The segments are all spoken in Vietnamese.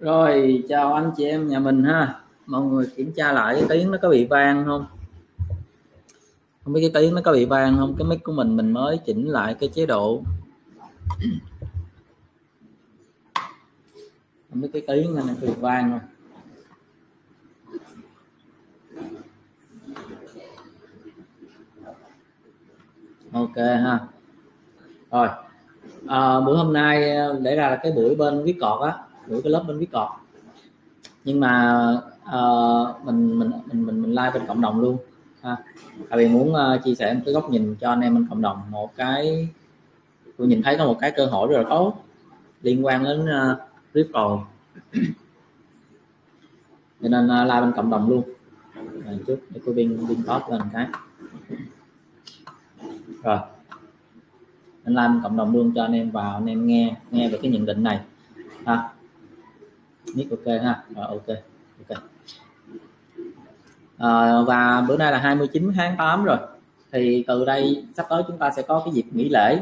rồi chào anh chị em nhà mình ha. Mọi người kiểm tra lại cái tiếng nó có bị vang không? Không biết cái tiếng nó có bị vang không? Cái mic của mình mình mới chỉnh lại cái chế độ. Không biết cái tiếng này có bị vang không? Ok ha. Rồi à, buổi hôm nay à, để ra là cái buổi bên viết cọt á gửi cái lớp bên viết cọt. Nhưng mà uh, mình mình mình mình mình like bên cộng đồng luôn ha. Tại vì muốn uh, chia sẻ một cái góc nhìn cho anh em bên cộng đồng một cái tôi nhìn thấy có một cái cơ hội rất là tốt liên quan đến ờ, uh, crypto cho nên uh, like bên cộng đồng luôn. Rồi chút để tôi pin pin top lên cái. Rồi. Anh làm cộng đồng luôn cho anh em vào anh em nghe nghe về cái nhận định này ha nick ok ha. Rồi ok ok. À, và bữa nay là 29 tháng 8 rồi. Thì từ đây sắp tới chúng ta sẽ có cái dịp nghỉ lễ.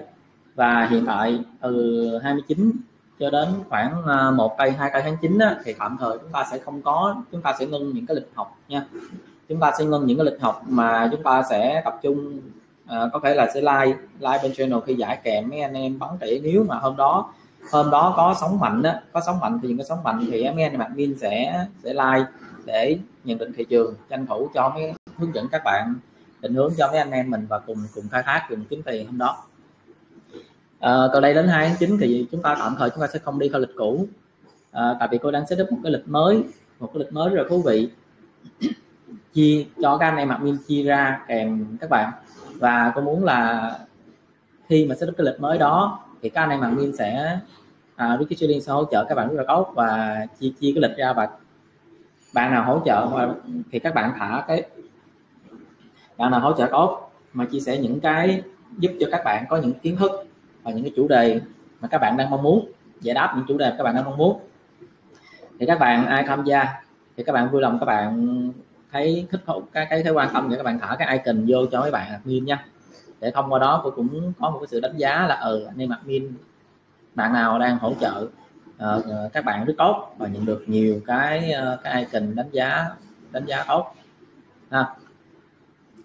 Và hiện tại từ 29 cho đến khoảng à, một cây hai cây tháng 9 á, thì tạm thời chúng ta sẽ không có chúng ta sẽ ngưng những cái lịch học nha. Chúng ta sẽ ngưng những cái lịch học mà chúng ta sẽ tập trung à, có thể là sẽ like like bên channel khi giải kèm mấy anh em bắn tỉa. Nếu mà hôm đó hôm đó có sóng mạnh đó có sóng mạnh thì những cái sóng mạnh thì mấy anh Min sẽ sẽ like để nhận định thị trường tranh thủ cho mấy hướng dẫn các bạn định hướng cho mấy anh em mình và cùng cùng khai thác cùng kiếm tiền hôm đó. Ờ, à, từ đây đến 2 tháng 9 thì chúng ta tạm thời chúng ta sẽ không đi theo lịch cũ. À, tại vì cô đang setup một cái lịch mới một cái lịch mới rất là thú vị. Chia cho các anh em admin chia ra kèm các bạn. Và cô muốn là khi mà setup cái lịch mới đó thì các anh em admin sẽ à, Ricky Trading sẽ hỗ trợ các bạn rất là tốt và chia chia cái lịch ra và bạn nào hỗ trợ thì các bạn thả cái bạn nào hỗ trợ tốt mà chia sẻ những cái giúp cho các bạn có những kiến thức và những cái chủ đề mà các bạn đang mong muốn giải đáp những chủ đề mà các bạn đang mong muốn. Thì các bạn ai tham gia thì các bạn vui lòng các bạn thấy thích cái cái thấy quan tâm thì các bạn thả cái icon vô cho mấy bạn admin nha để thông qua đó cô cũng có một cái sự đánh giá là ừ anh em admin bạn nào đang hỗ trợ uh, các bạn rất tốt và nhận được nhiều cái uh, cái icon đánh giá đánh giá tốt. Ha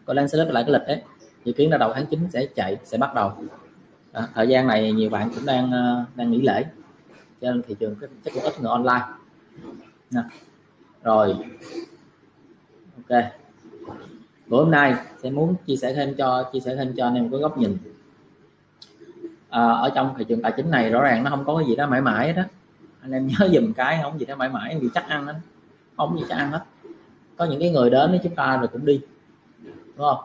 còn đang select lại cái lịch đấy dự kiến là đầu tháng 9 sẽ chạy sẽ bắt đầu. À, thời gian này nhiều bạn cũng đang uh, đang nghỉ lễ. Cho nên thị trường chắc cũng ít người online. Nè. rồi. Ok của hôm nay sẽ muốn chia sẻ thêm cho chia sẻ thêm cho anh em có góc nhìn. À, ở trong thị trường tài chính này rõ ràng nó không có cái gì đó mãi mãi đó anh em nhớ dùm cái không gì đó mãi mãi vì chắc ăn đó không gì chắc ăn hết. Có những cái người đến với chúng ta rồi cũng đi. Đúng không?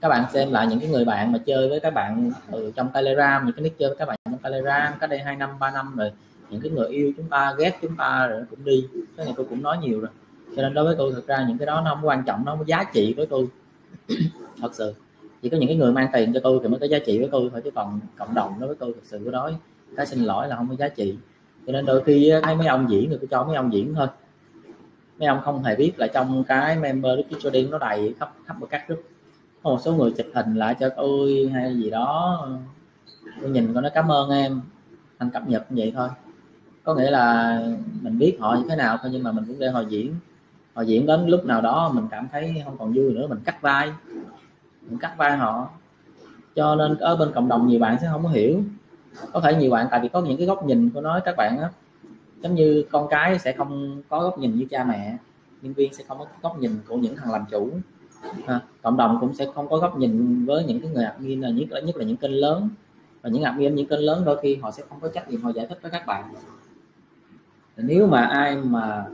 Các bạn xem lại những cái người bạn mà chơi với các bạn ở trong telegram những cái nick chơi với các bạn trong telegram cách đây hai năm ba năm rồi những cái người yêu chúng ta ghét chúng ta rồi cũng đi. Cái này tôi cũng nói nhiều rồi. Cho nên đối với tôi thực ra những cái đó nó không quan trọng nó không có giá trị với tôi. thật sự. Chỉ có những cái người mang tiền cho tôi thì mới có giá trị với tôi thôi, chứ còn cộng đồng đối với tôi thật sự có nói cái xin lỗi là không có giá trị. Cho nên đôi khi thấy mấy ông diễn thì tôi cho mấy ông diễn thôi. Mấy ông không hề biết là trong cái member cái trading nó đầy khắp khắp một các group. Có một số người chụp hình lại cho tôi hay gì đó. Tôi nhìn coi nó cảm ơn em. Anh cập nhật như vậy thôi. Có nghĩa là mình biết họ như thế nào thôi, nhưng mà mình cũng để họ diễn họ diễn đến lúc nào đó mình cảm thấy không còn vui nữa mình cắt vai. Mình cắt vai họ. Cho nên ở bên cộng đồng nhiều bạn sẽ không có hiểu. Có thể nhiều bạn tại vì có những cái góc nhìn của nó các bạn á giống như con cái sẽ không có góc nhìn như cha mẹ nhân viên sẽ không có góc nhìn của những thằng làm chủ. À, cộng đồng cũng sẽ không có góc nhìn với những cái người admin là nhất là nhất là những kênh lớn. Và những admin những kênh lớn đôi khi họ sẽ không có trách nhiệm họ giải thích với các bạn. Nếu mà ai mà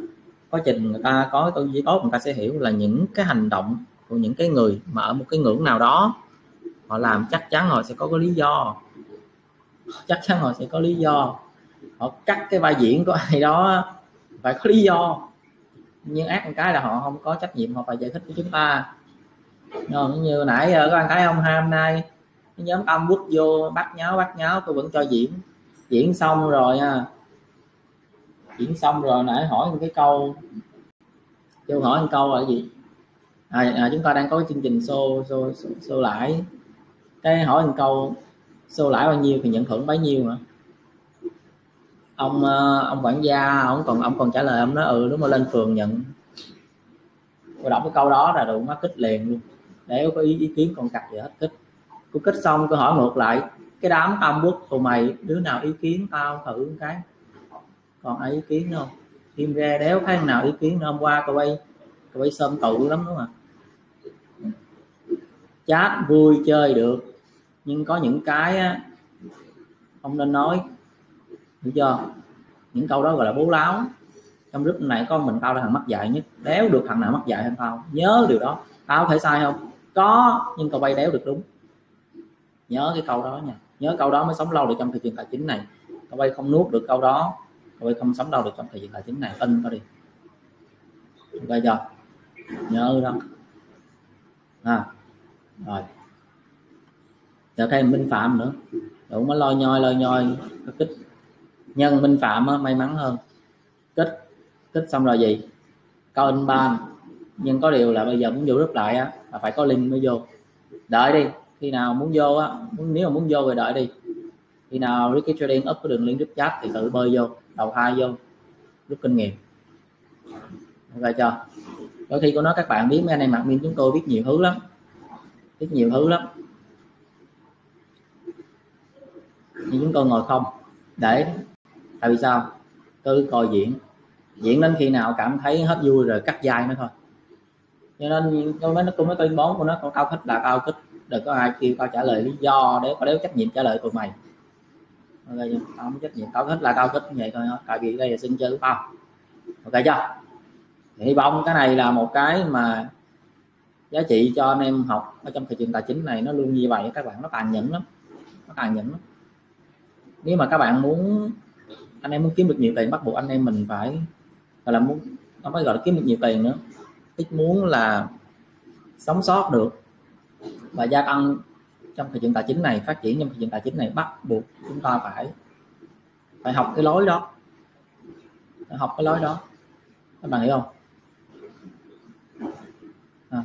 quá trình người ta có tư duy tốt người ta sẽ hiểu là những cái hành động của những cái người mà ở một cái ngưỡng nào đó họ làm chắc chắn họ sẽ có cái lý do. Chắc chắn họ sẽ có lý do. Họ cắt cái vai diễn của ai đó phải có lý do. Nhưng ác một cái là họ không có trách nhiệm họ phải giải thích với chúng ta. Nhưng như nãy các bạn thấy ông hai hôm nay nhóm âm quốc vô bắt nháo bắt nháo tôi vẫn cho diễn. Diễn xong rồi à, diễn xong rồi nãy hỏi một cái câu. Kêu hỏi một câu là gì? À, à, chúng ta đang có chương trình xô xô xô lãi. Cái hỏi một câu xô lãi bao nhiêu thì nhận thưởng bấy nhiêu mà? Ông ờ, ông quản gia ông còn ông còn trả lời ông nói ừ đúng rồi lên phường nhận. Tôi đọc cái câu đó là đủ mắc kích liền luôn. Để có ý, ý kiến còn cặp gì hết kích. Cô kích xong tôi hỏi ngược lại cái đám tam quốc tụi mày đứa nào ý kiến tao thử một cái? Còn ai ý kiến không? Im ra đéo thấy nào ý kiến hôm qua cậu bay cậu bay sơm tụ lắm đúng không chat vui chơi được. Nhưng có những cái á, không nên nói. Hiểu chưa? Những câu đó gọi là bố láo. Trong group này con mình tao là thằng mắc dạy nhất. Đéo được thằng nào mắc dạy hơn tao. Nhớ điều đó. Tao phải sai không? Có nhưng cậu bay đéo được đúng. Nhớ cái câu đó nha. Nhớ câu đó mới sống lâu được trong thị trường tài chính này. Cậu bay không nuốt được câu đó tôi không sống đâu được trong thời gian tài chính này. In có đi. Bây giờ nhớ đó. À rồi. Giờ thêm minh phạm nữa. Đủ mới lo nhoi lo nhoi. Kích nhân minh phạm á, may mắn hơn. Kích kích xong rồi gì? Có in ban. Nhưng có điều là bây giờ muốn vô rút lại á là phải có link mới vô. Đợi đi. Khi nào muốn vô á muốn nếu mà muốn vô rồi đợi đi. Khi nào Ricky Trading up cái đường link group chat thì tự bơi vô đầu hai vô, rút kinh nghiệm. Ok cho đôi khi cô nói các bạn biết mấy anh em admin chúng tôi biết nhiều thứ lắm. Biết nhiều thứ lắm. Nhưng chúng tôi ngồi không, để, tại vì sao? Cứ coi diễn. Diễn đến khi nào cảm thấy hết vui rồi cắt dây nữa thôi. Cho nên tôi mới nó cũng nói tuyên bố của nó con cao thích là cao thích, đừng có ai kêu tao trả lời lý do để có đéo trách nhiệm trả lời tụi mày ok chưa tao không trách nhiệm. Tao thích là tao thích như vậy thôi tại vì đây là sinh chơi tao. Ok chưa? Thì hy vọng cái này là một cái mà giá trị cho anh em học ở trong thị trường tài chính này nó luôn như vậy. Các bạn nó tàn nhẫn lắm. Nó tàn nhẫn lắm. Nếu mà các bạn muốn anh em muốn kiếm được nhiều tiền, bắt buộc anh em mình phải gọi là muốn, nó mới gọi là kiếm được nhiều tiền nữa. Ít muốn là sống sót được và gia tăng trong thị trường tài chính này, phát triển trong thị trường tài chính này bắt buộc chúng ta phải phải học cái lối đó. Phải học cái lối đó. Các bạn hiểu không? À.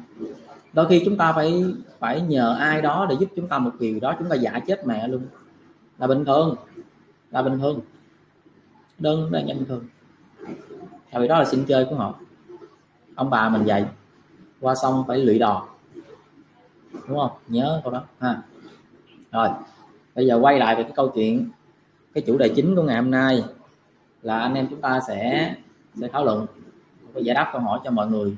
đôi khi chúng ta phải phải nhờ ai đó để giúp chúng ta một điều đó, chúng ta giả chết mẹ luôn. Là bình thường. Là bình thường. Đơn là bình thường. Tại vì đó là xin chơi của họ. Ông bà mình dạy, qua xong phải lụy đò đúng không? Nhớ câu đó. Ha. Rồi. Bây giờ quay lại về cái câu chuyện cái chủ đề chính của ngày hôm nay là anh em chúng ta sẽ sẽ thảo luận. Và giải đáp câu hỏi cho mọi người.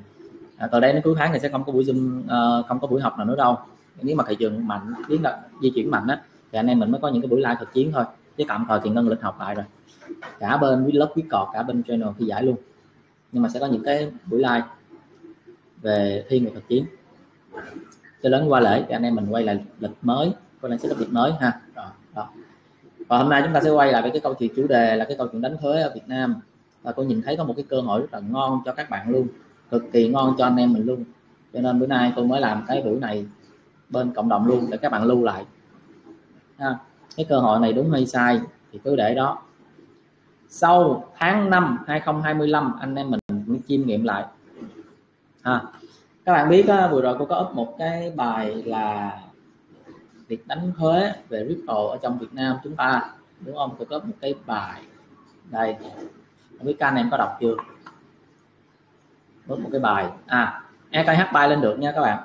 À, từ đây đến cuối tháng thì sẽ không có buổi zoom uh, không có buổi học nào nữa đâu. Nếu mà thị trường mạnh biến động di chuyển mạnh á thì anh em mình mới có những cái buổi live thực chiến thôi. Chứ tạm thời thì ngân lịch học lại rồi. Cả bên với lớp viết cọt cả bên channel thi giải luôn. Nhưng mà sẽ có những cái buổi live về thiên về thực chiến cho đến qua lễ thì anh em mình quay lại lịch mới quay lại sẽ lịch mới ha. Rồi, rồi. và hôm nay chúng ta sẽ quay lại với cái câu chuyện chủ đề là cái câu chuyện đánh thuế ở Việt Nam. Và tôi nhìn thấy có một cái cơ hội rất là ngon cho các bạn luôn cực kỳ ngon cho anh em mình luôn. Cho nên bữa nay tôi mới làm cái buổi này bên cộng đồng luôn để các bạn lưu lại. Ha. cái cơ hội này đúng hay sai thì cứ để đó. Sau tháng 5 2025 anh em mình chiêm nghiệm lại. Ha các bạn biết á, vừa rồi cô có up một cái bài là việc đánh thuế về Ripple ở trong Việt Nam chúng ta đúng không? Tôi có một cái bài đây. Không biết các anh em có đọc chưa? Một cái bài. À EKH bay lên được nha các bạn.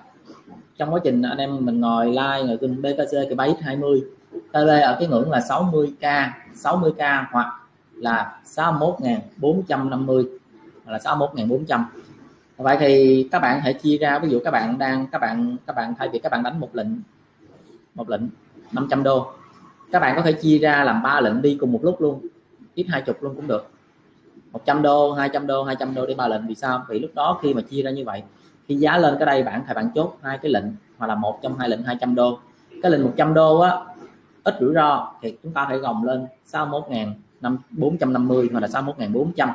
Trong quá trình anh em mình ngồi like ngồi kênh BKC cái bay 20 TB ở cái ngưỡng là 60k 60k hoặc là 61.450 hoặc là 61.400 vậy thì các bạn hãy chia ra, ví dụ các bạn đang, các bạn các bạn thay vì các bạn đánh một lệnh một lệnh 500 đô, các bạn có thể chia ra làm ba lệnh đi cùng một lúc luôn, ít hai chục luôn cũng được. 100 đô 200 đô 200 đô đi ba lệnh, vì sao? Vì lúc đó khi mà chia ra như vậy, khi giá lên cái đây bạn thầy bạn chốt hai cái lệnh, hoặc là một trong hai lệnh 200 đô. Cái lệnh 100 đô á, ít rủi ro, thì chúng ta phải gồng lên 61 ngàn năm 450 hoặc là 61 400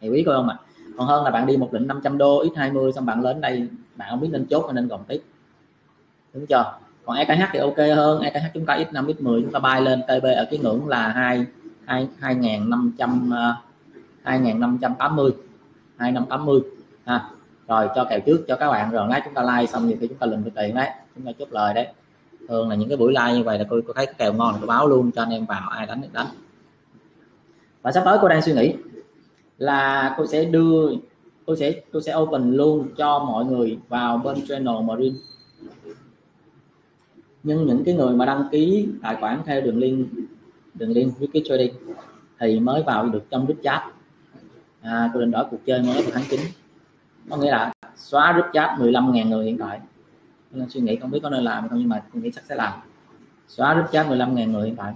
hiểu ý coi không ạ? à? Còn hơn là bạn đi một lệnh 500 đô ít 20 xong bạn lên đây bạn không biết nên chốt hay nên gồng tiếp. Đúng chưa? Còn EKH thì ok hơn EKH chúng ta x5 x10 chúng ta bay lên TB ở cái ngưỡng là 2 2 2500 2580 2580 ha. Rồi cho kèo trước cho các bạn rồi lát chúng ta like xong thì chúng ta lùm được tiền đấy chúng ta chốt lời đấy. Thường là những cái buổi like như vậy là tôi, có thấy cái kèo ngon tôi báo luôn cho anh em vào ai đánh thì đánh. Và sắp tới cô đang suy nghĩ là cô sẽ đưa tôi sẽ tôi sẽ open luôn cho mọi người vào bên channel marine nhưng những cái người mà đăng ký tài khoản theo đường link đường link với cái trading thì mới vào được trong group chat. À, tôi định đổi cuộc chơi mới từ tháng 9 có nghĩa là xóa group chat 15.000 người hiện tại. Nên suy nghĩ không biết có nên làm không nhưng mà tôi nghĩ chắc sẽ làm. Xóa group chat 15.000 người hiện tại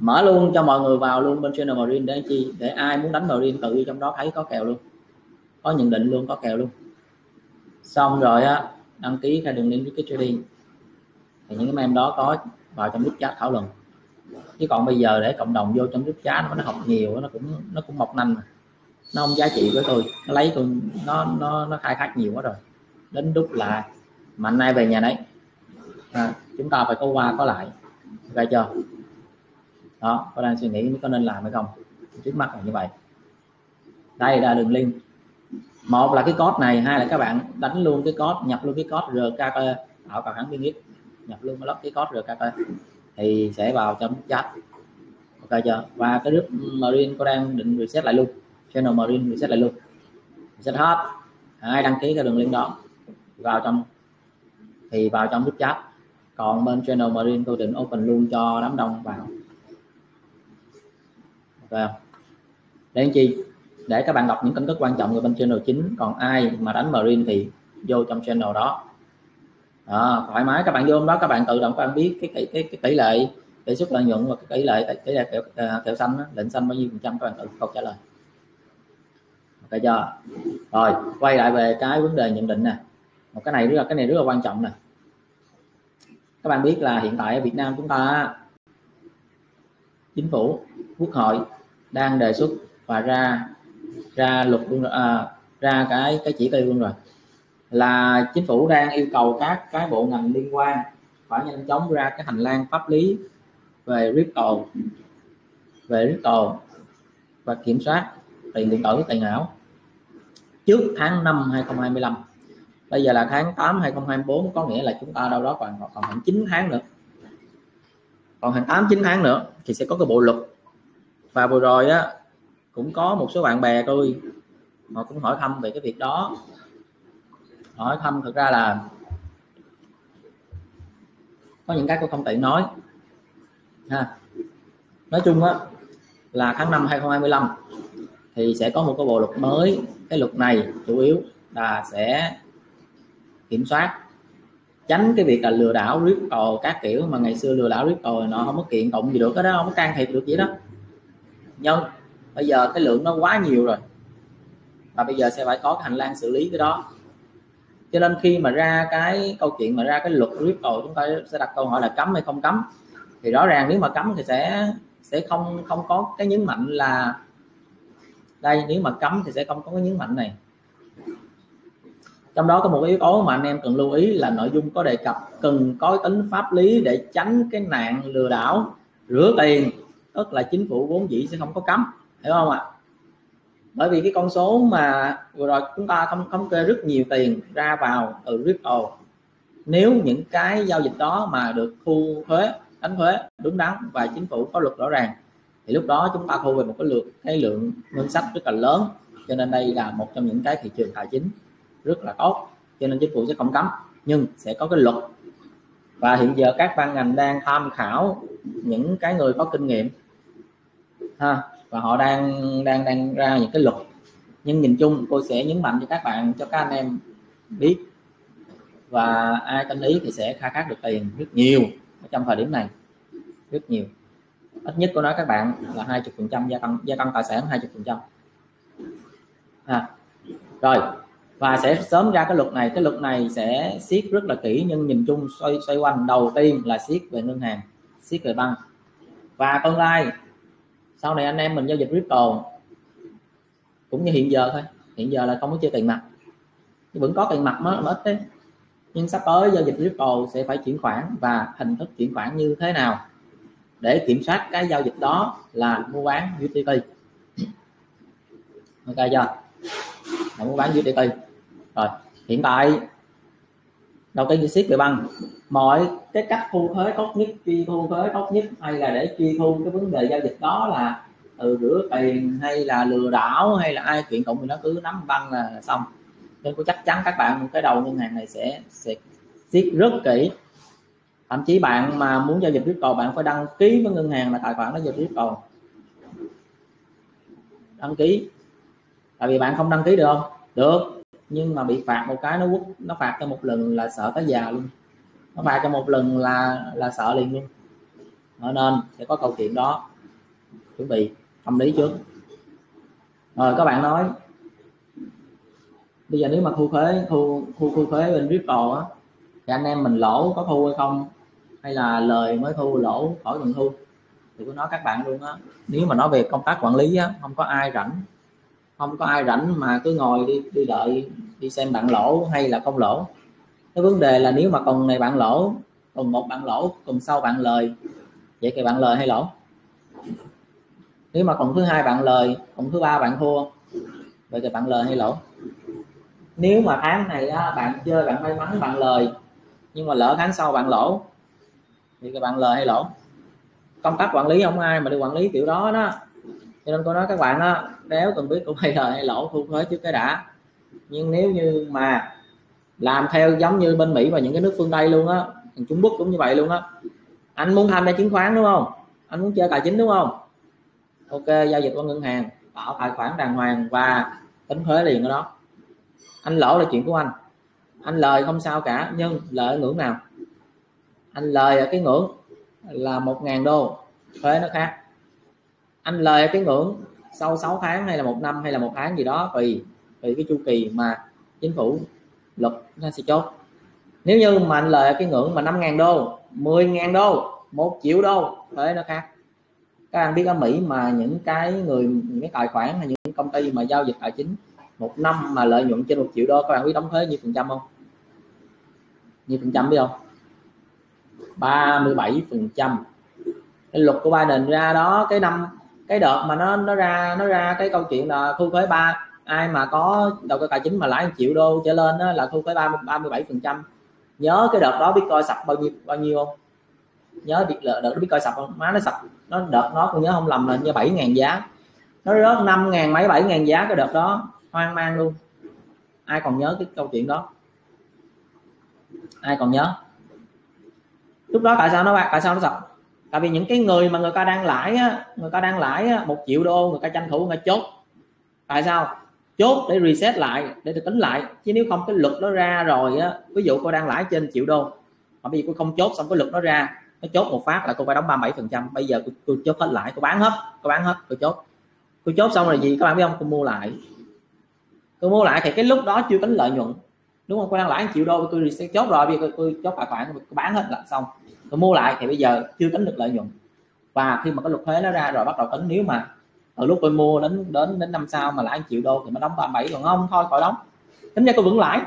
mở luôn cho mọi người vào luôn bên channel marine để chi? Để ai muốn đánh marine tự trong đó thấy có kèo luôn. Có nhận định luôn có kèo luôn. Xong rồi á đăng ký theo đường link với cái trading. Thì những cái em đó có vào trong group chat thảo luận. Chứ còn bây giờ để cộng đồng vô trong group chat nó học nhiều nó cũng nó cũng mọc nanh nó không giá trị với tôi. Nó lấy tôi nó nó nó khai thác nhiều quá rồi. Đến đúc là mạnh nay về nhà đấy. À, chúng ta phải có qua có lại. Ra chưa? Đó tôi đang suy nghĩ có nên làm hay không? Trước mắt là như vậy. Đây là đường link. Một là cái code này, hai là các bạn đánh luôn cái code, nhập luôn cái code RKK tạo tài khoản biên biết nhập luôn lót cái code RKK thì sẽ vào trong chat. Ok chưa? Và cái group marine có đang định reset lại luôn. Channel marine reset lại luôn. Reset hết. Ai đăng ký cái đường link đó, vào trong, thì vào trong group chat. Còn bên channel marine tôi định open luôn cho đám đông vào và để anh chi? Để các bạn đọc những tin tức quan trọng ở bên channel chính. Còn ai mà đánh marine thì vô trong channel đó. À, thoải mái. Các bạn vô đó các bạn tự động các bạn biết cái cái cái, cái tỷ lệ tỷ suất lợi nhuận và cái tỷ lệ tỷ lệ kẹo, à, kẹo xanh đó, lệnh xanh bao nhiêu phần trăm các bạn tự câu trả lời. Ok chưa? Rồi quay lại về cái vấn đề nhận định nè. Một cái này rất là cái này rất là quan trọng nè. Các bạn biết là hiện tại ở Việt Nam chúng ta chính phủ quốc hội đang đề xuất và ra ra luật luôn à, ra cái cái chỉ tiêu luôn rồi. Là chính phủ đang yêu cầu các cái bộ ngành liên quan phải nhanh chóng ra cái hành lang pháp lý về crypto về crypto và kiểm soát tiền điện tử tiền ảo trước tháng 5 2025 bây giờ là tháng 8 2024 có nghĩa là chúng ta đâu đó còn còn khoảng 9 tháng nữa. Còn hàng 8 9 tháng nữa thì sẽ có cái bộ luật và vừa rồi á, cũng có một số bạn bè tôi, họ cũng hỏi thăm về cái việc đó. Hỏi thăm thực ra là có những cái tôi không tiện nói, ha. Nói chung á, là tháng 5 2025 thì sẽ có một cái bộ luật mới. Cái luật này chủ yếu là sẽ kiểm soát, tránh cái việc là lừa đảo riết cò các kiểu, mà ngày xưa lừa đảo riết cò nó không có kiện tụng gì được cái đó, không có can thiệp được gì đó nhân. Bây giờ cái lượng nó quá nhiều rồi. Và bây giờ sẽ phải có cái hành lang xử lý cái đó. Cho nên khi mà ra cái câu chuyện mà ra cái luật crypto chúng ta sẽ đặt câu hỏi là cấm hay không cấm? Thì rõ ràng nếu mà cấm thì sẽ sẽ không không có cái nhấn mạnh là, đây, nếu mà cấm thì sẽ không có cái nhấn mạnh này. Trong đó có một yếu tố mà anh em cần lưu ý là nội dung có đề cập cần có tính pháp lý để tránh cái nạn lừa đảo, rửa tiền tức là chính phủ vốn dĩ sẽ không có cấm, hiểu không ạ? Bởi vì cái con số mà vừa rồi chúng ta không thống kê rất nhiều tiền ra vào từ crypto. Nếu những cái giao dịch đó mà được thu thuế, đánh thuế đúng đắn và chính phủ có luật rõ ràng, thì lúc đó chúng ta thu về một cái lượng cái lượng ngân sách rất là lớn. Cho nên đây là một trong những cái thị trường tài chính rất là tốt, cho nên chính phủ sẽ không cấm, nhưng sẽ có cái luật. Và hiện giờ các ban ngành đang tham khảo những cái người có kinh nghiệm ha? Và họ đang đang đang ra những cái luật. Nhưng nhìn chung tôi sẽ nhấn mạnh cho các bạn cho các anh em biết. Và ai tâm lý thì sẽ khai thác được tiền rất nhiều trong thời điểm này. Rất nhiều. Ít nhất tôi nói các bạn là 20 phần trăm gia tăng gia tăng tài sản 20 phần trăm. À, rồi. Và sẽ sớm ra cái luật này. Cái luật này sẽ siết rất là kỹ nhưng nhìn chung xoay xoay quanh đầu tiên là siết về ngân hàng siết về băng và tương lai sau này anh em mình giao dịch crypto, cũng như hiện giờ thôi. Hiện giờ là không có chơi tiền mặt. Nhưng vẫn có tiền mặt mới ít đấy nhưng sắp tới giao dịch crypto sẽ phải chuyển khoản và hình thức chuyển khoản như thế nào để kiểm soát cái giao dịch đó là mua bán USDT ok chưa? Là mua bán USDT rồi, hiện tại đầu tiên thì siết về băng. Mọi cái cách thu thuế tốt nhất truy thu thuế tốt nhất, hay là để truy thu cái vấn đề giao dịch đó là từ rửa tiền, hay là lừa đảo, hay là ai kiện cộng thì nó cứ nắm băng là xong. Nên có chắc chắn các bạn cái đầu ngân hàng này sẽ sẽ siết rất kỹ. Thậm chí bạn mà muốn giao dịch crypto, bạn phải đăng ký với ngân hàng là tài khoản nó giao dịch crypto. Đăng ký. Tại vì bạn không đăng ký được. Không được nhưng mà bị phạt một cái nó quất, nó phạt cho một lần là sợ tới già luôn. Nó phạt cho một lần là là sợ liền luôn. Đó nên sẽ có câu chuyện đó. Chuẩn bị tâm lý trước. Rồi, các bạn nói, bây giờ nếu mà thu thuế thu thu thu thuế bên crypto á, thì anh em mình lỗ có thu hay không? Hay là lời mới thu, lỗ khỏi cần thu? Thì tôi nói các bạn luôn á. Nếu mà nói về công tác quản lý á, không có ai rảnh không có ai rảnh mà cứ ngồi đi đi đợi đi xem bạn lỗ hay là không lỗ. Cái vấn đề là nếu mà còn này bạn lỗ còn một bạn lỗ tuần sau bạn lời vậy thì bạn lời hay lỗ? Nếu mà còn thứ hai bạn lời còn thứ ba bạn thua vậy thì bạn lời hay lỗ? Nếu mà tháng này á, bạn chơi bạn may mắn bạn lời nhưng mà lỡ tháng sau bạn lỗ thì các bạn lời hay lỗ? Công tác quản lý không ai mà đi quản lý kiểu đó đó cho nên tôi nói các bạn đó, nếu cần biết cũng hay lời hay lỗ thu thuế trước cái đã. Nhưng nếu như mà làm theo giống như bên Mỹ và những cái nước phương Tây luôn á Trung Quốc cũng như vậy luôn á, anh muốn tham gia chứng khoán đúng không? Anh muốn chơi tài chính đúng không? Ok, giao dịch qua ngân hàng, tạo tài khoản đàng hoàng và tính thuế liền ở đó. Anh lỗ là chuyện của anh. Anh lời không sao cả, nhưng lợi ngưỡng nào? Anh lời ở cái ngưỡng là một ngàn đô, thuế nó khác anh lời ở cái ngưỡng sau 6 tháng hay là một năm hay là một tháng gì đó, tùy tùy cái chu kỳ mà chính phủ luật nó sẽ chốt. Nếu như mà anh lời ở cái ngưỡng mà 5.000 đô 10.000 đô, một triệu đô, thế nó khác. Các anh biết ở Mỹ mà những cái người, những cái tài khoản hay những công ty mà giao dịch tài chính một năm mà lợi nhuận trên một triệu đô, các bạn biết đóng thuế như phần trăm không? Như phần trăm biết không? 37 phần trăm. Cái luật của Biden ra đó, cái năm cái đợt mà nó nó ra nó ra cái câu chuyện là thu thuế ba ai mà có đầu cơ tài chính mà lãi 1 triệu đô trở lên đó, là thu thuế ba 37 phần trăm. Nhớ cái đợt đó biết coi sập bao nhiêu bao nhiêu không? Nhớ việc đợt đó biết coi sập không? Má nó sập nó đợt nó cũng nhớ không lầm là như bảy ngàn giá. Nó rớt năm ngàn mấy bảy ngàn giá cái đợt đó. Hoang mang luôn. Ai còn nhớ cái câu chuyện đó? Ai còn nhớ? Lúc đó tại sao nó tại sao nó sập? Tại vì những cái người mà người ta đang lãi á, người ta đang lãi á, một triệu đô người ta tranh thủ người ta chốt. Tại sao? Chốt để reset lại để được tính lại. Chứ nếu không cái luật nó ra rồi á ví dụ cô đang lãi trên triệu đô mà bây giờ cô không chốt xong cái luật nó ra nó chốt một phát là cô phải đóng 37 phần trăm. Bây giờ tôi, cô chốt hết lại tôi bán hết tôi bán hết tôi chốt. Tôi chốt xong rồi gì? Các bạn biết không? Tôi mua lại. Tôi mua lại thì cái lúc đó chưa tính lợi nhuận. Đúng không? Cô đang lãi 1 triệu đô tôi sẽ chốt rồi bây giờ tôi, chốt tài khoản tôi bán hết là xong tôi mua lại thì bây giờ chưa tính được lợi nhuận. Và khi mà cái luật thuế nó ra rồi bắt đầu tính, nếu mà từ lúc tôi mua đến đến đến năm sau mà lãi 1 triệu đô thì mới đóng 37 còn không, thôi, khỏi đóng. Tính ra tôi vẫn lãi.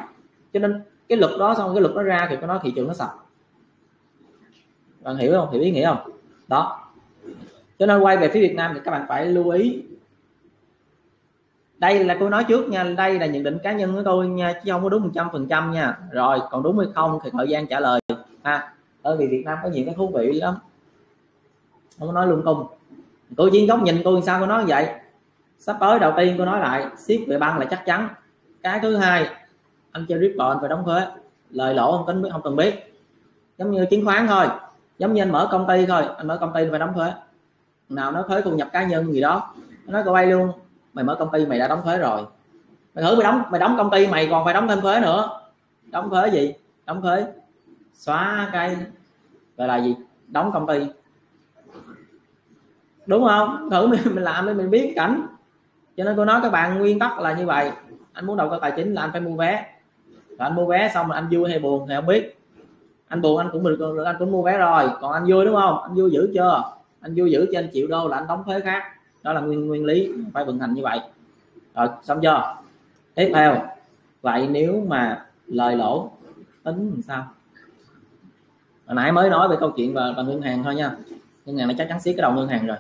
Cho nên cái luật đó, xong cái luật nó ra thì có nói thị trường nó sập. Bạn hiểu không? Hiểu ý nghĩa không? Đó. Cho nên quay về phía Việt Nam thì các bạn phải lưu ý. Đây là tôi nói trước nha, đây là nhận định cá nhân của tôi nha, chứ không có đúng 100 phần trăm nha. Rồi, còn đúng hay không thì thời gian trả lời. Ha ở vì Việt Nam có nhiều cái thú vị lắm. Không có nói lung tung tôi chỉ góc nhìn tôi sao cô nói vậy? Sắp tới đầu tiên tôi nói lại siết về băng là chắc chắn. Cái thứ hai, anh chơi rip anh phải đóng thuế. Lời lỗ không tính không cần biết. Giống như chứng khoán thôi. Giống như anh mở công ty thôi, anh mở công ty phải đóng thuế. Nào nó thuế thu nhập cá nhân gì đó, nó nói cô bay luôn. Mày mở công ty, mày đã đóng thuế rồi. Mày thử mày đóng mày đóng công ty, mày còn phải đóng thêm thuế nữa. Đóng thuế gì? Đóng thuế xóa cái gọi là gì? Đóng công ty. Đúng không? Thử mình, mình làm để mình biết cảnh. Cho nên tôi nói các bạn nguyên tắc là như vậy. Anh muốn đầu cơ tài chính là anh phải mua vé. Rồi anh mua vé xong rồi anh vui hay buồn thì không biết. Anh buồn anh cũng được anh cũng mua vé rồi. Còn anh vui đúng không? Anh vui giữ chưa? Anh vui giữ anh triệu đô là anh đóng thuế khác. Đó là nguyên nguyên lý phải vận hành như vậy. Rồi xong chưa? Tiếp theo vậy nếu mà lời lỗ tính làm sao? Hồi nãy mới nói về câu chuyện và, và ngân hàng thôi nha. Ngân hàng nó chắc chắn siết cái đầu ngân hàng rồi.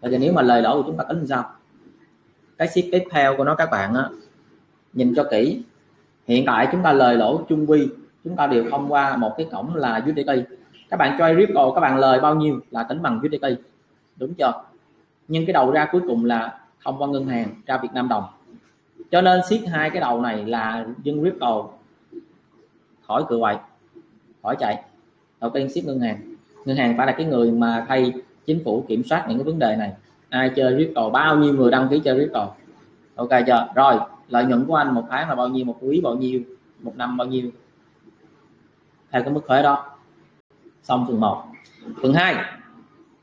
Bây thì nếu mà lời lỗ của chúng ta tính sao? Cái siết tiếp theo của nó các bạn á nhìn cho kỹ. Hiện tại chúng ta lời lỗ chung quy chúng ta đều thông qua một cái cổng là USDT các bạn cho Ripple các bạn lời bao nhiêu là tính bằng USDT đúng chưa? Nhưng cái đầu ra cuối cùng là thông qua ngân hàng ra Việt Nam đồng. Cho nên siết hai cái đầu này là dân ripple. Khỏi cửa quậy khỏi chạy đầu tiên siết ngân hàng. Ngân hàng phải là cái người mà thay chính phủ kiểm soát những cái vấn đề này. Ai chơi crypto bao nhiêu người đăng ký chơi crypto? Ok chưa? Rồi lợi nhuận của anh một tháng là bao nhiêu? Một quý bao nhiêu? Một năm bao nhiêu? Theo cái mức thuế đó. Xong phần 1 phần 2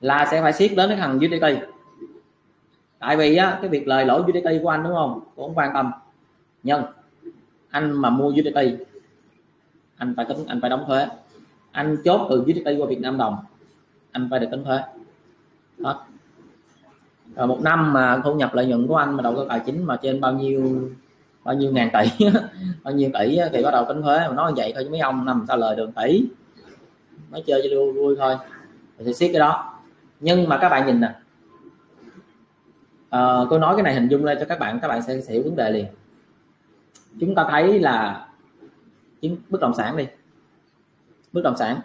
là sẽ phải siết đến cái thằng USDT tại vì á, cái việc lời lỗ USDT của anh đúng không? Cũng không quan tâm. Nhưng anh mà mua USDT anh phải tính anh phải đóng thuế anh chốt từ USDT qua Việt Nam đồng. Anh phải được tính thuế. Đó. Rồi một năm mà thu nhập lợi nhuận của anh mà đầu tư tài chính mà trên bao nhiêu bao nhiêu ngàn tỷ bao nhiêu tỷ thì bắt đầu tính thuế. Mà nói vậy thôi chứ mấy ông nằm sao lời đường tỷ. Mới chơi cho vui, vui thôi. Thì sẽ siết cái đó. Nhưng mà các bạn nhìn nè. Ờ, à, tôi nói cái này hình dung lên cho các bạn các bạn sẽ, sẽ hiểu vấn đề liền. Chúng ta thấy là chứng bất động sản đi bất động sản.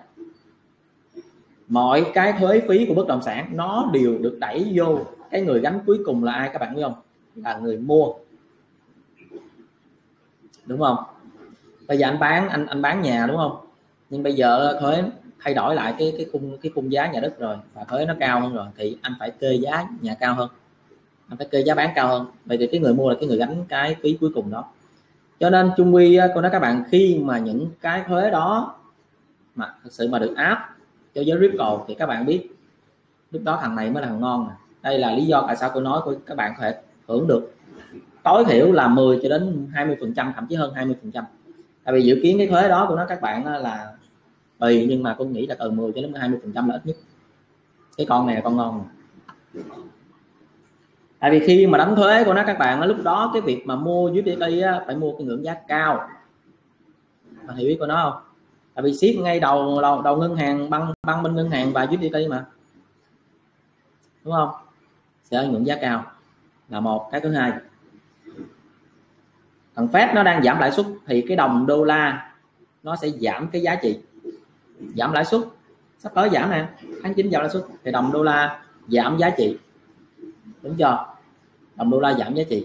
Mọi cái thuế phí của bất động sản, nó đều được đẩy vô. Cái người gánh cuối cùng là ai các bạn biết không? Là người mua. Đúng không? Bây giờ anh bán, anh anh bán nhà đúng không? Nhưng bây giờ thuế thay đổi lại cái cái khung cái khung giá nhà đất rồi và thuế nó cao hơn rồi thì anh phải kê giá nhà cao hơn. Anh phải kê giá bán cao hơn. Vậy thì cái người mua là cái người gánh cái phí cuối cùng đó. Cho nên chung quy cô nói các bạn, khi mà những cái thuế đó mà thực sự mà được áp cho giới crypto thì các bạn biết, lúc đó thằng này mới là thằng ngon này. đây là lý do tại sao tôi nói của các bạn có thể hưởng được. Tối thiểu là 10 cho đến 20 phần trăm, thậm chí hơn 20 phần trăm. Tại vì dự kiến cái thuế đó của nó các bạn là tùy, nhưng mà tôi nghĩ là từ 10 cho đến 20 phần trăm là ít nhất. Cái con này là con ngon này. tại vì khi mà đánh thuế của nó các bạn lúc đó cái việc mà mua USDT phải mua cái ngưỡng giá cao. Bạn hiểu ý của nó không? Tại vì siết ngay đầu đầu, đầu ngân hàng băng băng bên ngân hàng và USDT mà. Đúng không? Sẽ ảnh hưởng giá cao. Là một. Cái thứ hai. Thằng Fed nó đang giảm lãi suất thì cái đồng đô la nó sẽ giảm cái giá trị. Giảm lãi suất. Sắp tới giảm nè. Tháng 9 giảm lãi suất. Thì đồng đô la giảm giá trị. Đúng chưa? Đồng đô la giảm giá trị.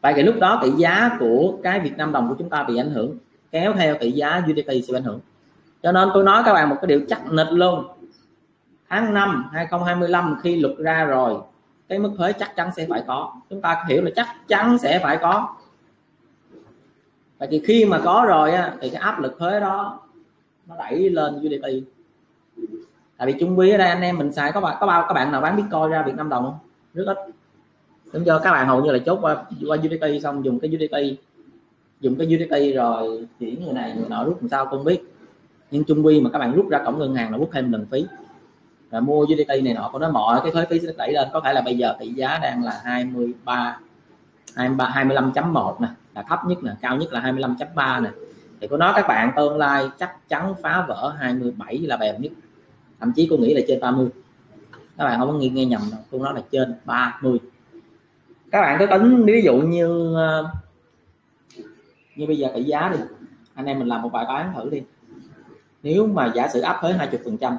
Vậy thì lúc đó tỷ giá của cái Việt Nam đồng của chúng ta bị ảnh hưởng. Kéo theo tỷ giá USDT sẽ bị ảnh hưởng cho nên tôi nói các bạn một cái điều chắc nịch luôn. Tháng 5 2025 khi luật ra rồi cái mức thuế chắc chắn sẽ phải có. Chúng ta hiểu là chắc chắn sẽ phải có. Vậy thì khi mà có rồi á, thì cái áp lực thuế đó nó đẩy lên GDP tại vì chung quý ở đây anh em mình xài có bạn có bao các bạn nào bán bitcoin ra Việt Nam đồng không? Rất ít. Đúng cho các bạn hầu như là chốt qua qua USDT xong dùng cái USDT dùng cái USDT rồi chuyển người này người nọ rút làm sao không biết nhưng chung quy mà các bạn rút ra cổng ngân hàng là rút thêm lần phí. Và mua USDT này nọ của nó mọi cái thuế phí sẽ đẩy lên. Có thể là bây giờ tỷ giá đang là 23 23 25.1 nè là thấp nhất nè cao nhất là 25.3 nè. Thì có nói các bạn tương lai chắc chắn phá vỡ 27 là bèo nhất thậm chí cô nghĩ là trên 30 các bạn không có nghe, nghe nhầm đâu tôi nói là trên 30 các bạn cứ tính ví dụ như ờ, như bây giờ tỷ giá đi anh em mình làm một bài toán thử đi nếu mà giả sử áp thuế 20 phần trăm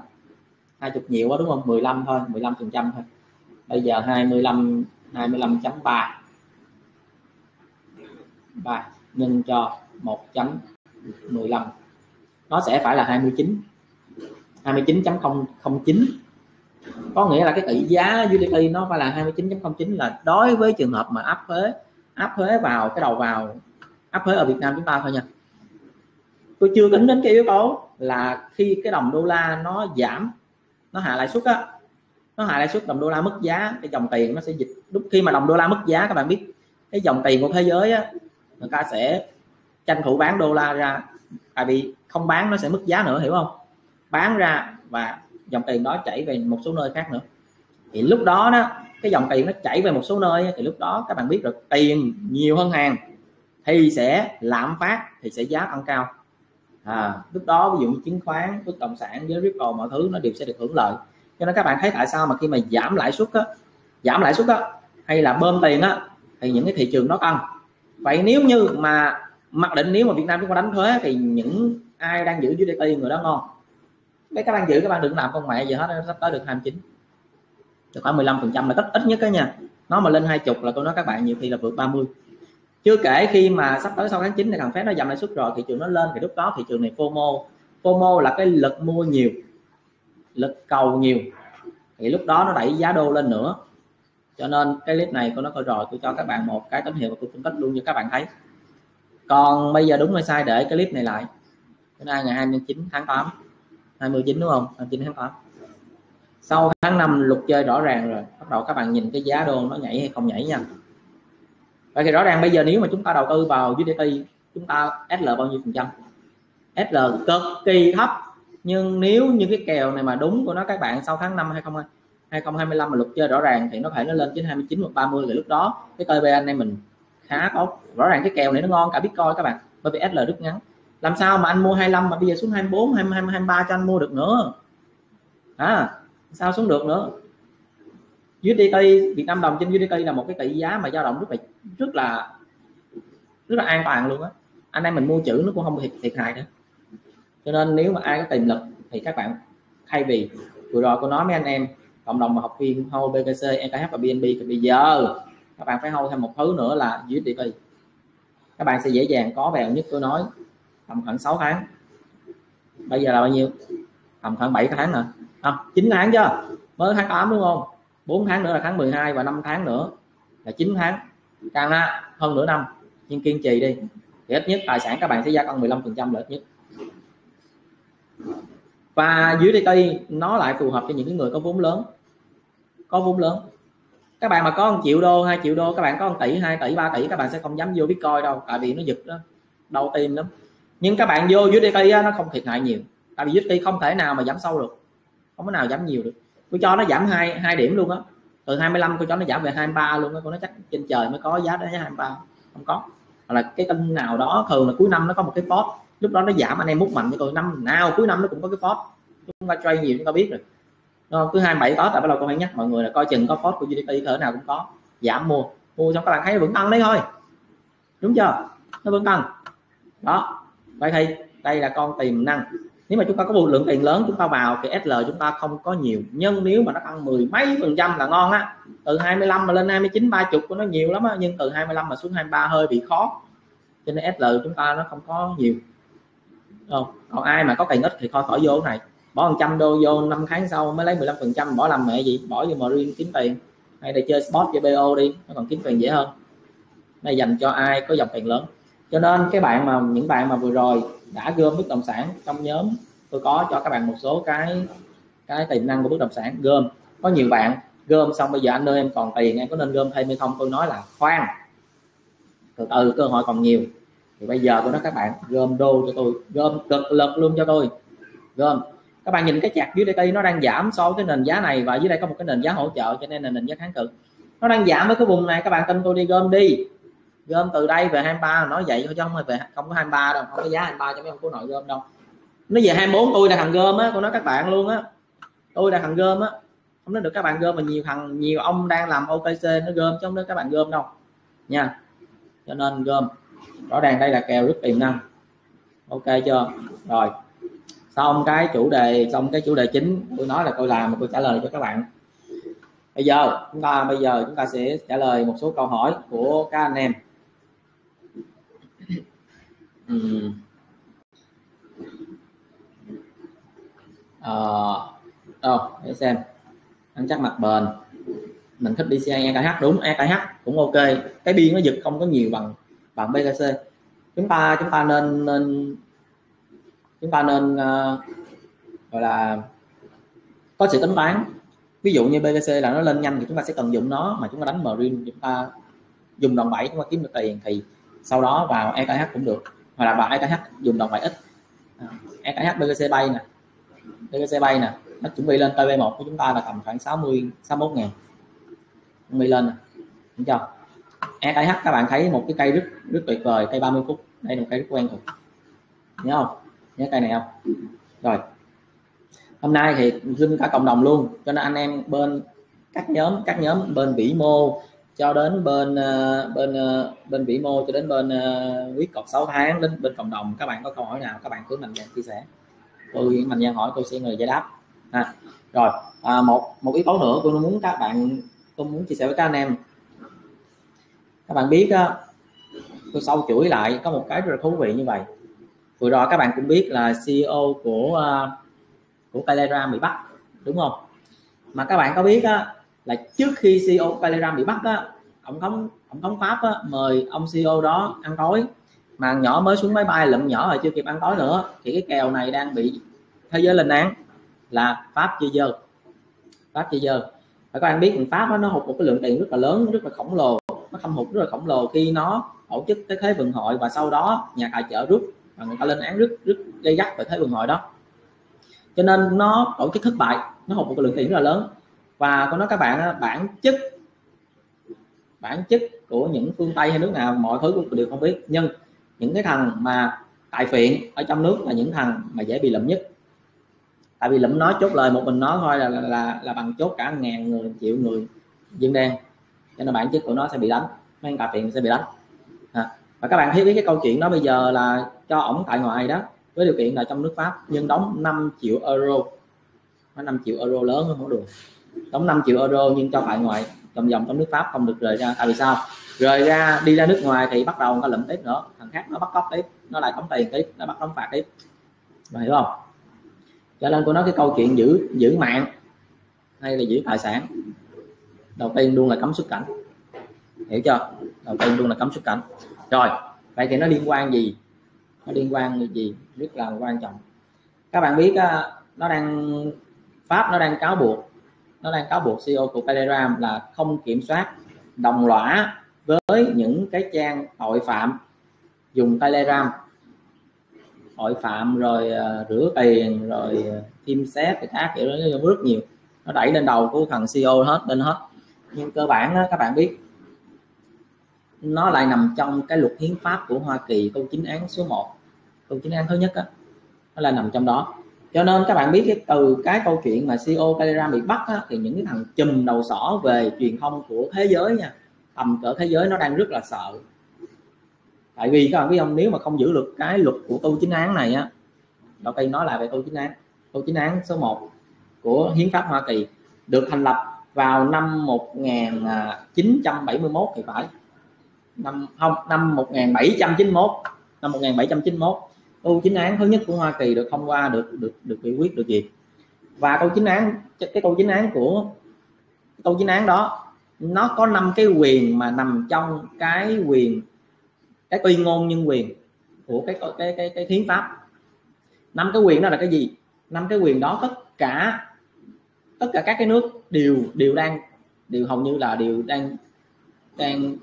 20 nhiều quá đúng không? 15 thôi 15 phần trăm thôi. Bây giờ 25 25.3 3 nhân cho 1.15 nó sẽ phải là 29 29.009 có nghĩa là cái tỷ giá USDT nó phải là 29.09 là đối với trường hợp mà áp thuế áp thuế vào, cái đầu vào áp thuế ở Việt Nam chúng ta thôi nha tôi chưa tính đến cái yếu tố là khi cái đồng đô la nó giảm, nó hạ lãi suất á, nó hạ lãi suất đồng đô la mất giá, cái dòng tiền nó sẽ dịch. Lúc khi mà đồng đô la mất giá, các bạn biết, cái dòng tiền của thế giới á, người ta sẽ tranh thủ bán đô la ra, tại vì không bán nó sẽ mất giá nữa, hiểu không? Bán ra và dòng tiền đó chảy về một số nơi khác nữa. Thì lúc đó đó, cái dòng tiền nó chảy về một số nơi thì lúc đó các bạn biết được tiền nhiều hơn hàng thì sẽ lạm phát, thì sẽ giá tăng cao à, lúc đó ví dụ như chứng khoán bất động sản với crypto mọi thứ nó đều sẽ được hưởng lợi. Cho nên các bạn thấy tại sao mà khi mà giảm lãi suất á giảm lãi suất á hay là bơm tiền á thì những cái thị trường nó tăng. Vậy nếu như mà mặc định nếu mà Việt Nam chúng ta đánh thuế thì những ai đang giữ USDT người đó ngon. Mấy các bạn giữ các bạn đừng làm con mẹ gì hết sắp tới được 29 được khoảng 15 phần trăm là tất ít nhất đó nha. Nó mà lên hai chục là tôi nói các bạn nhiều khi là vượt 30 chưa kể khi mà sắp tới sau tháng 9 này thằng phép nó giảm lãi suất rồi, thị trường nó lên, thì lúc đó thị trường này FOMO. FOMO là cái lực mua nhiều, lực cầu nhiều. Thì lúc đó nó đẩy giá đô lên nữa. Cho nên cái clip này tôi nói coi rồi tôi cho các bạn một cái tín hiệu và tôi phân tích luôn cho các bạn thấy. Còn bây giờ đúng hay sai để cái clip này lại. Bữa nay ngày 29 tháng 8 29 đúng không? 29 tháng 8 sau tháng 5 luật chơi rõ ràng rồi. Bắt đầu các bạn nhìn cái giá đô nó nhảy hay không nhảy nha vậy thì rõ ràng bây giờ nếu mà chúng ta đầu tư vào GDP chúng ta SL bao nhiêu phần trăm? SL cực kỳ thấp. Nhưng nếu như cái kèo này mà đúng của nó, các bạn, sau tháng 5 2020 2025 mà luật chơi rõ ràng thì nó phải nó lên trên 29 hoặc 30 thì lúc đó. Cái TP anh em mình khá tốt. Rõ ràng cái kèo này nó ngon cả Bitcoin các bạn, bởi vì SL rất ngắn. Làm sao mà anh mua 25 mà bây giờ xuống 24 22 23 cho anh mua được nữa? À sao xuống được nữa? USDT Việt Nam đồng trên USDT là một cái tỷ giá mà dao động rất là rất là rất là an toàn luôn á. Anh em mình mua chữ nó cũng không thiệt thiệt hại nữa. Cho nên nếu mà ai có tiềm lực thì các bạn thay vì vừa rồi tôi nói mấy anh em cộng đồng mà học viên hô BKC, EKH và BNB thì bây giờ các bạn phải hô thêm một thứ nữa là USDT các bạn sẽ dễ dàng có bèo nhất tôi nói tầm khoảng 6 tháng. Bây giờ là bao nhiêu? Tầm khoảng 7 tháng nè à, 9 tháng chưa? mới tháng 8 đúng không? 4 tháng nữa là tháng 12 và 5 tháng nữa là 9 tháng. Càng ra hơn nửa năm, nhưng kiên trì đi. Thì ít nhất tài sản các bạn sẽ gia tăng 15 phần trăm là nhất. Và USDT nó lại phù hợp cho những người có vốn lớn. Có vốn lớn. Các bạn mà có 1 triệu đô 2 triệu đô, các bạn có 1 tỷ 2 tỷ 3 tỷ, các bạn sẽ không dám vô Bitcoin đâu, tại vì nó giật đó, đau tim lắm. Nhưng các bạn vô USDT nó không thiệt hại nhiều, tại vì USDT không thể nào mà giảm sâu được, không có nào giảm nhiều được tôi cho nó giảm hai hai điểm luôn á. Từ 25 tôi cho nó giảm về 23 luôn á. Con nó chắc trên trời mới có giá đó 23 không có. Hoặc là cái tin nào đó, thường là cuối năm nó có một cái phốt lúc đó nó giảm, anh em múc mạnh cho tôi. Năm nào, cuối năm nó cũng có cái phốt chúng ta trade nhiều, chúng ta biết rồi. Nó cứ 27 có tại bắt đầu con hay nhắc mọi người là coi chừng có phốt của GDP cỡ nào cũng có. Giảm mua. Mua xong các bạn thấy vẫn tăng đấy thôi. Đúng chưa? Nó vẫn tăng. Đó. Vậy thì đây là con tiềm năng nếu mà chúng ta có một lượng tiền lớn, chúng ta vào thì SL chúng ta không có nhiều. Nhưng nếu mà nó tăng mười mấy phần trăm là ngon á. Từ 25 mà lên 29 30 của nó nhiều lắm á, nhưng từ 25 mà xuống 23 hơi bị khó. Cho nên SL chúng ta nó không có nhiều. Không còn ai mà có tiền ít thì coi khỏi vô này. Bỏ 100 đô vô năm tháng sau mới lấy 15 phần trăm, bỏ làm mẹ gì? Bỏ vô mà riêng kiếm tiền. Hay là chơi sport chơi BO đi, nó còn kiếm tiền dễ hơn. Này dành cho ai có dòng tiền lớn. Cho nên cái bạn mà, những bạn mà vừa rồi đã gom bất động sản trong nhóm. Tôi có cho các bạn một số cái cái tiềm năng của bất động sản gom. Có nhiều bạn gom xong bây giờ anh ơi, em còn tiền, em có nên gom thêm hay không? Tôi nói là khoan. Từ từ, cơ hội còn nhiều. Thì bây giờ tôi nói các bạn, gom đô cho tôi, gom cực lực luôn cho tôi. Gom. Các bạn nhìn cái chặt dưới đây nó đang giảm so với cái nền giá này và dưới đây có một cái nền giá hỗ trợ cho nên là nền giá kháng cự. Nó đang giảm với cái vùng này, các bạn tin tôi đi, gom đi gom từ đây về 23 nói vậy thôi chứ không về, không có 23 đâu, không có giá 23 cho mấy ông của nội gom đâu. Nó về 24 tôi là thằng gom á, tôi nói các bạn luôn á. Tôi là thằng gom á. Không nói được các bạn gom mà nhiều thằng, nhiều ông đang làm OKC nó gom chứ không nói các bạn gom đâu. Nha. Cho nên gom. Rõ ràng đây là kèo rất tiềm năng. Ok chưa? Rồi. Xong cái chủ đề, xong cái chủ đề chính. Tôi nói là tôi làm, tôi trả lời cho các bạn. Bây giờ, chúng ta, bây giờ chúng ta sẽ trả lời một số câu hỏi của các anh em uhm. uh, đâu để xem. Ăn chắc mặt bền. Mình thích đi xe EKH đúng EKH cũng ok. Cái biên nó giật không có nhiều bằng bằng BKC chúng ta chúng ta nên nên chúng ta nên uh, gọi là có sự tính toán. Ví dụ như BTC là nó lên nhanh thì chúng ta sẽ cần dùng nó mà chúng ta đánh marine chúng ta dùng đòn bẩy chúng ta kiếm được tiền thì sau đó vào EKH cũng được hoặc là bằng EKH dùng đồng bẩy ít EKH à, BTC bay nè. BTC bay nè, nó chuẩn bị lên TB1 của chúng ta là tầm khoảng 60 61 ngàn. Chuẩn bị lên nè. Đúng chưa? EKH các bạn thấy một cái cây rất rất tuyệt vời, cây 30 phút. Đây là một cây rất quen thuộc. Nhớ không? Nhớ cây này không? Rồi. Hôm nay thì zoom cả cộng đồng luôn, cho nên anh em bên các nhóm các nhóm bên vĩ mô cho đến bên ờ, bên ờ, bên vĩ mô cho đến bên ờ, quyết cọc 6 tháng đến bên cộng đồng. Các bạn có câu hỏi nào các bạn cứ mạnh dạn chia sẻ. Tôi mạnh dạn hỏi tôi sẽ người giải đáp. À, rồi à, một một yếu tố nữa tôi muốn các bạn tôi muốn chia sẻ với các anh em. Các bạn biết tôi sâu chuỗi lại có một cái rất là thú vị như vậy. Vừa rồi các bạn cũng biết là CEO của à, của Telegram bị bắt đúng không? Mà các bạn có biết á, là trước khi CEO Telegram bị bắt á, ông thống ông thống pháp á, mời ông CEO đó ăn tối. Mà nhỏ mới xuống máy bay lụm nhỏ rồi chưa kịp ăn tối nữa thì cái kèo này đang bị thế giới lên án là pháp chia dơ. Pháp chia dơ. Và các bạn biết pháp đó, nó hụt một cái lượng tiền rất là lớn rất là khổng lồ. Nó thâm hụt rất là khổng lồ khi nó tổ chức cái thế vận hội và sau đó nhà tài trợ rút và người ta lên án rất rất gây gắt về thế vận hội đó. Cho nên nó tổ chức thất bại nó hụt một cái lượng tiền rất là lớn và tôi nói các bạn bản chất bản chất của những phương tây hay nước nào mọi thứ cũng đều không biết. Nhưng những cái thằng mà tại phiện ở trong nước là những thằng mà dễ bị lụm nhất. Tại vì lụm nói chốt lời một mình nó thôi là là, là, là bằng chốt cả ngàn người triệu người dân đen. Cho nên bản chất của nó sẽ bị đánh mấy tại phiện sẽ bị đánh. À. và các bạn thấy biết cái câu chuyện đó bây giờ là cho ổng tại ngoại đó với điều kiện là trong nước pháp nhưng đóng 5 triệu euro. Nó 5 triệu euro lớn hơn không được đóng 5 triệu euro nhưng cho tại ngoại, trong vòng trong nước pháp không được rời ra. Tại vì sao? Rời ra, đi ra nước ngoài thì bắt đầu có lụm tiếp nữa. Thằng khác nó bắt cóc tiếp, nó lại đóng tiền tiếp, nó bắt đóng phạt tiếp. Mà hiểu không? Cho nên cô nói cái câu chuyện giữ giữ mạng hay là giữ tài sản. Đầu tiên luôn là cấm xuất cảnh. Hiểu chưa? Đầu tiên luôn là cấm xuất cảnh. Rồi, vậy thì nó liên quan gì? Nó liên quan gì? Rất là quan trọng. Các bạn biết ờ, nó đang, pháp nó đang cáo buộc nó đang cáo buộc CEO của Telegram là không kiểm soát đồng lõa với những cái trang tội phạm dùng Telegram. Tội phạm rồi uh, rửa tiền rồi ờ, uh, thêm xét thì các kiểu đó rất nhiều. Nó đẩy lên đầu của thằng CEO hết lên hết. Nhưng cơ bản đó, các bạn biết nó lại nằm trong cái luật hiến pháp của Hoa Kỳ câu chính án số 1 câu chính án thứ nhất đó, nó là nằm trong đó cho nên các bạn biết cái từ cái câu chuyện mà CEO Telegram bị bắt á, thì những cái thằng chùm đầu sỏ về truyền thông của thế giới nha tầm cỡ thế giới nó đang rất là sợ. Tại vì các bạn biết không nếu mà không giữ được cái luật của câu chính án này á đầu tiên nói lại về câu chính án. Câu chính án số 1 của hiến pháp Hoa Kỳ được thành lập vào năm 1971 thì phải. Năm không năm 1791 năm 1791 câu chính án thứ nhất của Hoa Kỳ được thông qua được được được nghị quyết được gì? Và câu chính án, cái câu chính án của, câu chính án đó, nó có năm cái quyền mà nằm trong cái quyền, cái tuyên ngôn nhân quyền của cái cái cái cái hiến pháp. Năm cái quyền đó là cái gì? Năm cái quyền đó tất cả tất cả các cái nước đều đều đang, đều hầu như là đều đang đang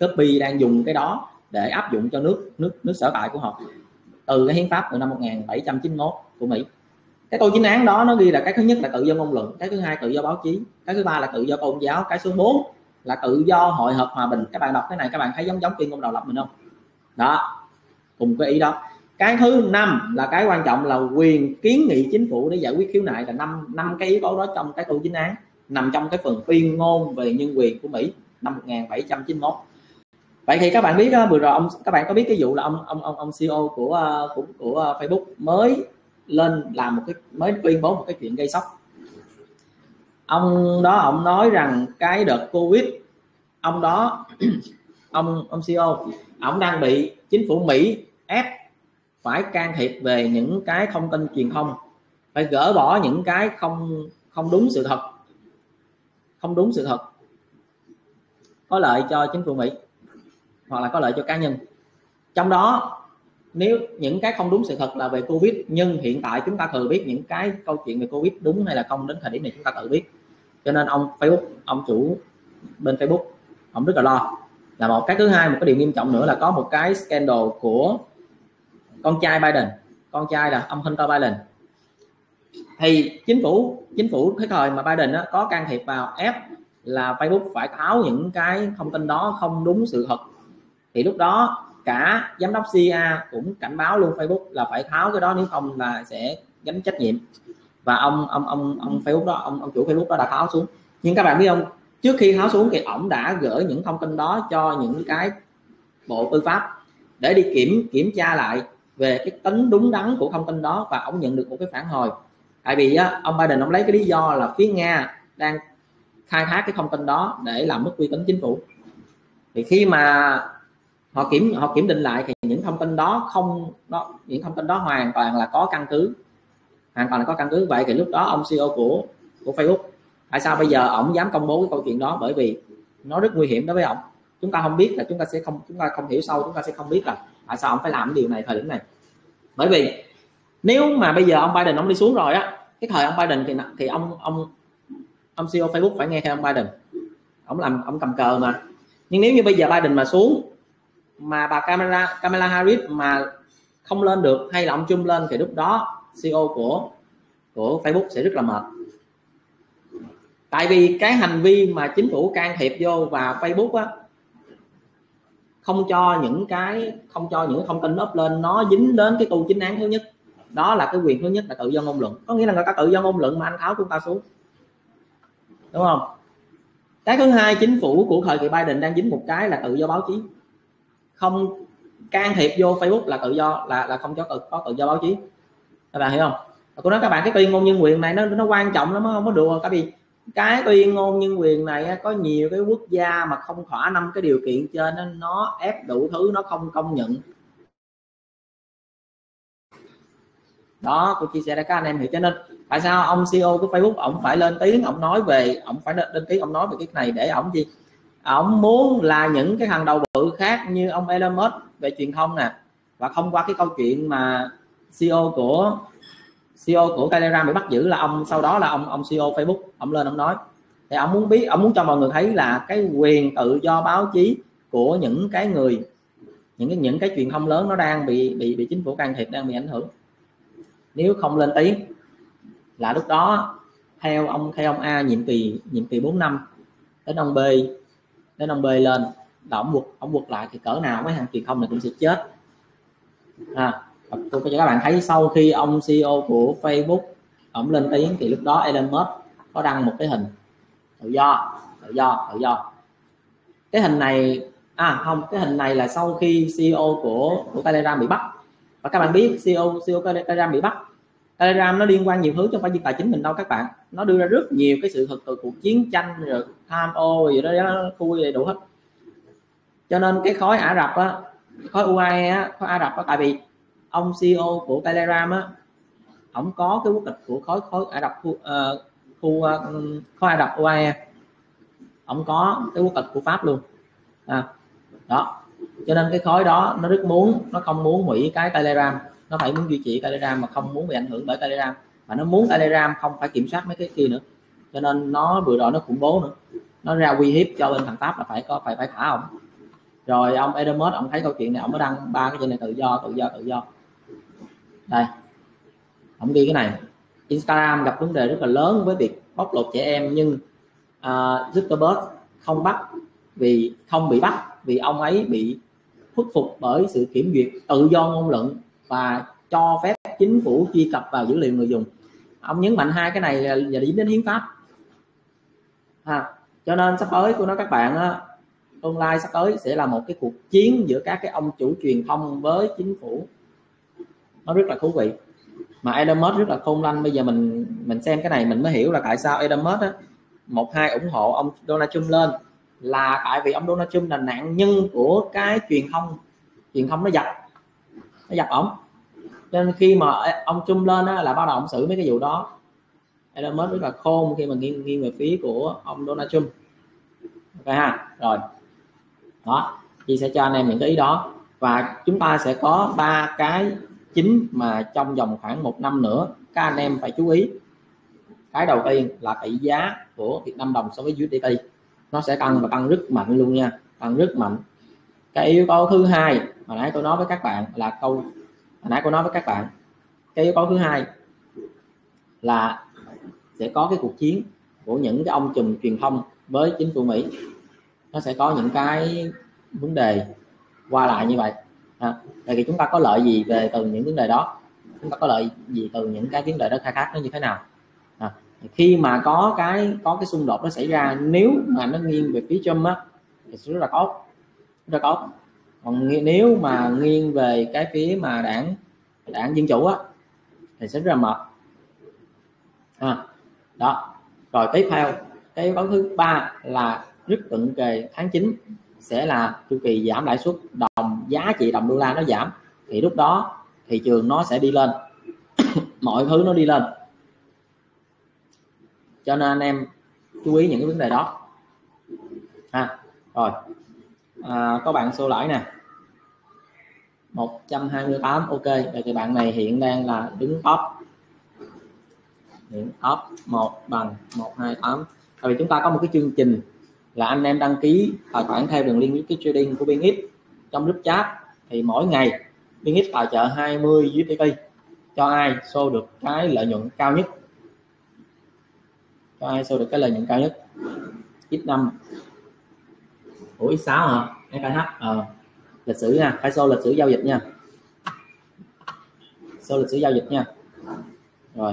copy, đang dùng cái đó để áp dụng cho nước nước nước sở tại của họ từ cái hiến pháp từ năm 1791 của Mỹ. Cái câu chính án đó nó ghi là cái thứ nhất là tự do ngôn luận, cái thứ hai tự do báo chí, cái thứ ba là tự do tôn giáo, cái số 4 là tự do hội họp hòa bình. Các bạn đọc cái này các bạn thấy giống giống tuyên ngôn độc lập mình không? Đó, cùng cái ý đó. Cái thứ năm là cái quan trọng là quyền kiến nghị chính phủ để giải quyết khiếu nại là năm năm cái yếu tố đó trong cái câu chính án, nằm trong cái phần tuyên ngôn về nhân quyền của Mỹ năm 1791 vậy thì các bạn biết đó, vừa rồi ông các bạn có biết cái vụ là ông ông ông ông CEO ờ, của của của Facebook mới lên làm một cái mới tuyên bố một cái chuyện gây sốc. Ông đó ông nói rằng cái đợt covid ông đó ông ông CEO ông đang bị chính phủ Mỹ ép phải can thiệp về những cái thông tin truyền thông phải gỡ bỏ những cái không không đúng sự thật không đúng sự thật có lợi cho chính phủ Mỹ hoặc là có lợi cho cá nhân. Trong đó nếu những cái không đúng sự thật là về covid nhưng hiện tại chúng ta thừa biết những cái câu chuyện về covid đúng hay là không đến thời điểm này chúng ta tự biết. Cho nên ông facebook ông chủ bên facebook ông rất là lo. Là một cái thứ hai một cái điều nghiêm trọng nữa là có một cái scandal của con trai Biden. Con trai là ông Hunter Biden. Thì chính phủ chính phủ cái thời mà Biden đó, có can thiệp vào ép là Facebook phải tháo những cái thông tin đó không đúng sự thật thì lúc đó cả giám đốc CIA cũng cảnh báo luôn Facebook là phải tháo cái đó nếu không là sẽ gánh trách nhiệm. Và ông ông ông ông Facebook đó ông ông chủ Facebook đó đã tháo xuống. Nhưng các bạn biết không trước khi tháo xuống thì ổng đã gửi những thông tin đó cho những cái bộ tư pháp để đi kiểm kiểm tra lại về cái tính đúng đắn của thông tin đó và ông nhận được một cái phản hồi. Tại vì á, ông Biden ông lấy cái lý do là phía Nga đang khai thác cái thông tin đó để làm mất uy tín chính phủ. Thì khi mà họ kiểm họ kiểm định lại thì những thông tin đó không đó những thông tin đó hoàn toàn là có căn cứ. Hoàn toàn là có căn cứ. Vậy thì lúc đó ông CEO của của Facebook, tại sao bây giờ ông dám công bố cái câu chuyện đó? Bởi vì nó rất nguy hiểm đối với ông chúng ta không biết là chúng ta sẽ không, chúng ta không hiểu sâu, chúng ta sẽ không biết là tại sao ông phải làm điều này thời điểm này. Bởi vì nếu mà bây giờ ông Biden ông đi xuống rồi á, cái thời ông Biden thì thì ông ông ông CEO Facebook phải nghe theo ông Biden. Ông làm ông cầm cờ mà. Nhưng nếu như bây giờ Biden mà xuống mà bà Kamala Kamala Harris mà không lên được hay là ông Trump lên thì lúc đó CEO của của Facebook sẽ rất là mệt. Tại vì cái hành vi mà chính phủ can thiệp vô và Facebook á, không cho những cái, không cho những thông tin up lên, nó dính đến cái tu chính án thứ nhất. Đó là cái quyền thứ nhất là tự do ngôn luận. Có nghĩa là người ta tự do ngôn luận mà anh tháo chúng ta xuống. Đúng không? Cái thứ hai, chính phủ của thời kỳ Biden đang dính một cái là tự do báo chí không can thiệp vô Facebook là tự do, là là không cho tự, có tự do báo chí. Các bạn hiểu không? Tôi nói các bạn, cái tuyên ngôn nhân quyền này nó nó quan trọng lắm không có đùa. Các vì cái tuyên ngôn nhân quyền này có nhiều cái quốc gia mà không thỏa năm cái điều kiện trên nên nó ép đủ thứ, nó không công nhận. Đó tôi chia sẻ cho các anh em hiểu. Cho nên, tại sao ông CEO của Facebook ông phải lên tiếng ông nói về ông phải lên tiếng ông nói về cái này để ông gì? Ông muốn là những cái hàng đầu bự khác như ông Elon Musk về truyền thông nè. Và không qua cái câu chuyện mà CEO của CEO của Telegram bị bắt giữ là ông, sau đó là ông ông CEO Facebook, ông lên ông nói. Thì ông muốn biết, ông muốn cho mọi người thấy là cái quyền tự do báo chí của những cái người, những cái những cái truyền thông lớn nó đang bị bị bị chính phủ can thiệp, đang bị ảnh hưởng. Nếu không lên tiếng là lúc đó theo ông theo ông A nhiệm kỳ nhiệm kỳ 4 năm, đến ông B đến ông B lên là ông buộc ông buộc lại thì cỡ nào mấy thằng truyền thông này cũng sẽ chết. À, tôi cho các bạn thấy sau khi ông CEO của Facebook ông lên tiếng thì lúc đó Elon Musk có đăng một cái hình. Tự do tự do tự do. Cái hình này à không cái hình này là sau khi CEO của của Telegram bị bắt. Và các bạn biết CEO CEO Telegram bị bắt Telegram nó liên quan nhiều thứ chứ không phải chỉ tài chính mình đâu các bạn. Nó đưa ra rất nhiều cái sự thật từ cuộc chiến tranh rồi tham ô gì đó nó khui đầy đủ hết. Cho nên cái khối Ả Rập á khối UAE á khối Ả Rập á tại vì ông CEO của Telegram á ông có cái quốc tịch của khối khối Ả Rập khu, uh, khu ờ, uh, khối Ả Rập UAE ông có cái quốc tịch của Pháp luôn. À, đó. Cho nên cái khối đó nó rất muốn nó không muốn hủy cái Telegram nó phải muốn duy trì Telegram mà không muốn bị ảnh hưởng bởi Telegram. Mà nó muốn Telegram không phải kiểm soát mấy cái kia nữa. Cho nên nó vừa rồi nó khủng bố nữa. Nó ra uy hiếp cho bên thằng Pháp là phải có phải phải thả ông. Rồi ông edomos ông thấy câu chuyện này ông mới đăng ba cái chuyện này tự do tự do tự do. Đây. Ông ghi cái này. Instagram gặp vấn đề rất là lớn với việc bóc lột trẻ em nhưng uh, Zuckerberg không bắt vì không bị bắt vì ông ấy bị khuất phục bởi sự kiểm duyệt tự do ngôn luận và cho phép chính phủ truy cập vào dữ liệu người dùng. Ông nhấn mạnh hai cái này là dính đến hiến pháp. À, cho nên sắp tới của nó các bạn á, tương lai sắp tới sẽ là một cái cuộc chiến giữa các cái ông chủ truyền thông với chính phủ. Nó rất là thú vị. Mà Elon Musk rất là khôn lanh. Bây giờ mình mình xem cái này mình mới hiểu là tại sao Elon Musk á, một hai ủng hộ ông Donald Trump lên là tại vì ông Donald Trump là nạn nhân của cái truyền thông. Truyền thông nó dập nó dập ổng. Nên khi mà ông Trung lên á, là bắt đầu ông xử mấy cái vụ đó. Elon Musk rất là khôn khi mà nghiêng nghiêng về phía của ông Donald Trump. Ok ha rồi. Đó chị sẽ cho anh em những cái ý đó. Và chúng ta sẽ có ba cái chính mà trong vòng khoảng một năm nữa các anh em phải chú ý. Cái đầu tiên là tỷ giá của Việt Nam đồng so với USDT nó sẽ tăng và tăng rất mạnh luôn nha tăng rất mạnh. Cái yếu tố thứ hai mà nãy tôi nói với các bạn là câu hồi nãy tôi nói với các bạn cái yếu tố thứ hai là sẽ có cái cuộc chiến của những cái ông chùm truyền thông với chính phủ Mỹ. Nó sẽ có những cái vấn đề qua lại như vậy. À, vậy thì chúng ta có lợi gì về từ những vấn đề đó? Chúng ta có lợi gì từ những cái vấn đề đó khai thác nó như thế nào? À, khi mà có cái có cái xung đột nó xảy ra nếu mà nó nghiêng về phía Trump á thì sẽ rất là tốt. Rất là tốt còn nếu mà nghiêng về cái phía mà đảng đảng dân chủ á thì sẽ rất là mệt. À, đó. Rồi tiếp theo cái yếu thứ ba là rất cận kề tháng 9 sẽ là chu kỳ giảm lãi suất đồng giá trị đồng đô la nó giảm thì lúc đó thị trường nó sẽ đi lên. Mọi thứ nó đi lên. Cho nên anh em chú ý những cái vấn đề đó. À, rồi à, có bạn số lãi nè. 128 ok. Vậy thì bạn này hiện đang là đứng top. Hiện top 1 bằng 128 tại vì chúng ta có một cái chương trình là anh em đăng ký tài khoản theo đường link cái trading của BinX trong group chat. Thì mỗi ngày BinX tài trợ 20 USDT cho ai show được cái lợi nhuận cao nhất. Cho ai show được cái lợi nhuận cao nhất. X5 ủa x6 hả? SKH ờ lịch sử nha. Phải show lịch sử giao dịch nha. Show lịch sử giao dịch nha. Rồi.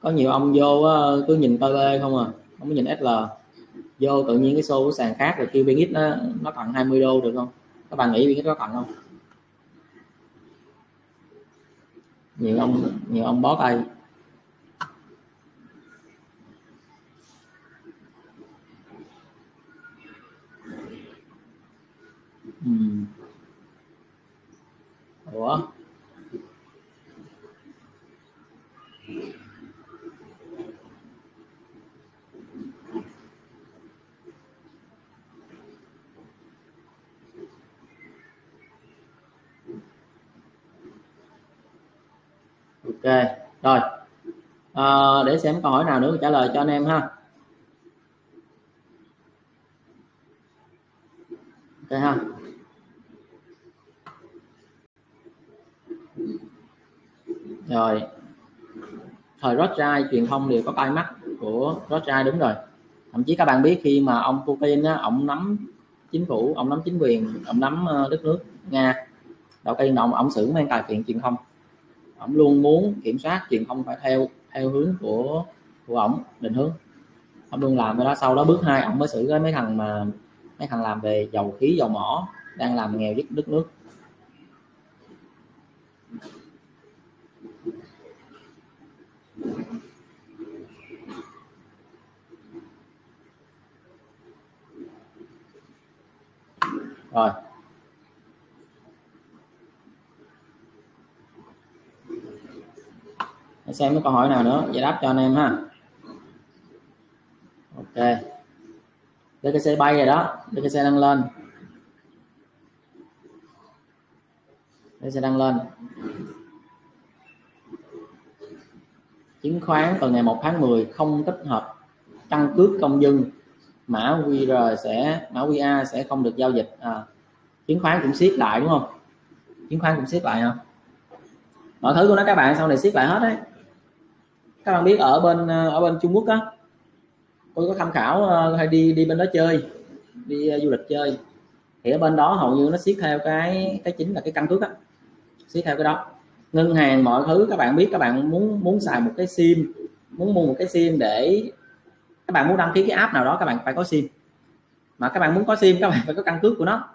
Có nhiều ông vô cứ nhìn TB không à. Không có nhìn SL vô tự nhiên cái show của sàn khác rồi kêu biên ít nó nó tặng 20 đô được không? Các bạn nghĩ biên ít có tặng không? Nhiều ông nhiều ông bó tay ừ, ủa? Ok rồi. À, để xem câu hỏi nào nữa trả lời cho anh em ha. Ok ha. Rồi. Thời Rothschild truyền thông đều có tai mắt của Rothschild đúng rồi. Thậm chí các bạn biết khi mà ông Putin á, ông nắm chính phủ ông nắm chính quyền ông nắm ờ, đất nước Nga đầu tiên ông ông xử mang tài phiện truyền thông. Ông luôn muốn kiểm soát truyền thông phải theo theo hướng của của ông định hướng. Ông luôn làm cái đó sau đó bước hai ông mới xử cái mấy thằng mà mấy thằng làm về dầu khí dầu mỏ đang làm nghèo nhất đất nước. Rồi. Xem cái câu hỏi nào nữa, giải đáp cho anh em ha. Ok. Đi cái xe bay rồi đó. Đi cái xe đang lên. DKC đang lên. Chứng khoán từ ngày 1 tháng 10 không tích hợp căn cước công dân mã QR sẽ mã QR sẽ không được giao dịch. À, chứng khoán cũng siết lại đúng không? Chứng khoán cũng siết lại không mọi thứ của nó các bạn sau này siết lại hết đấy. Các bạn biết ở bên ở bên Trung Quốc á tôi có tham khảo ờ, hay đi đi bên đó chơi đi ờ, du lịch chơi. Thì ở bên đó hầu như nó siết theo cái cái chính là cái căn cước á siết theo cái đó. Ngân hàng mọi thứ các bạn biết các bạn muốn muốn xài một cái sim muốn mua một cái sim để các bạn muốn đăng ký cái app nào đó, các bạn phải có sim. Mà các bạn muốn có sim, các bạn phải có căn cước của nó.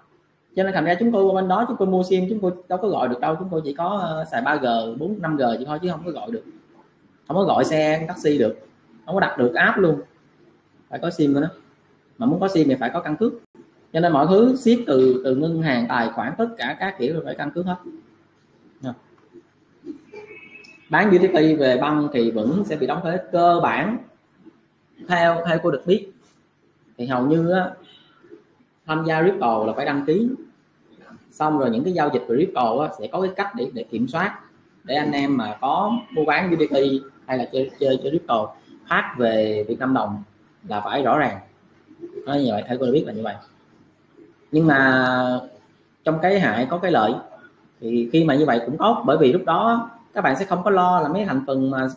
Cho nên thành ra chúng tôi qua bên đó, chúng tôi mua sim, chúng tôi đâu có gọi được đâu. Chúng tôi chỉ có ờ, xài 3G 4 5G chỉ thôi chứ không có gọi được. Không có gọi xe, taxi được. Không có đặt được app luôn. Phải có sim của nó. Mà muốn có sim thì phải có căn cước. Cho nên mọi thứ, ship từ từ ngân hàng, tài khoản, tất cả các kiểu phải căn cước hết. Bán UTP về băng thì vẫn sẽ bị đóng thuế cơ bản theo theo cô được biết thì hầu như á, tham gia Ripple là phải đăng ký. Xong rồi những cái giao dịch về Ripple á, sẽ có cái cách để để kiểm soát để anh em mà có mua bán USDT hay là chơi chơi chơi Ripple phát về Việt Nam đồng là phải rõ ràng. Nó như vậy theo cô được biết là như vậy. Nhưng mà trong cái hại có cái lợi thì khi mà như vậy cũng tốt bởi vì lúc đó các bạn sẽ không có lo là mấy thành phần mà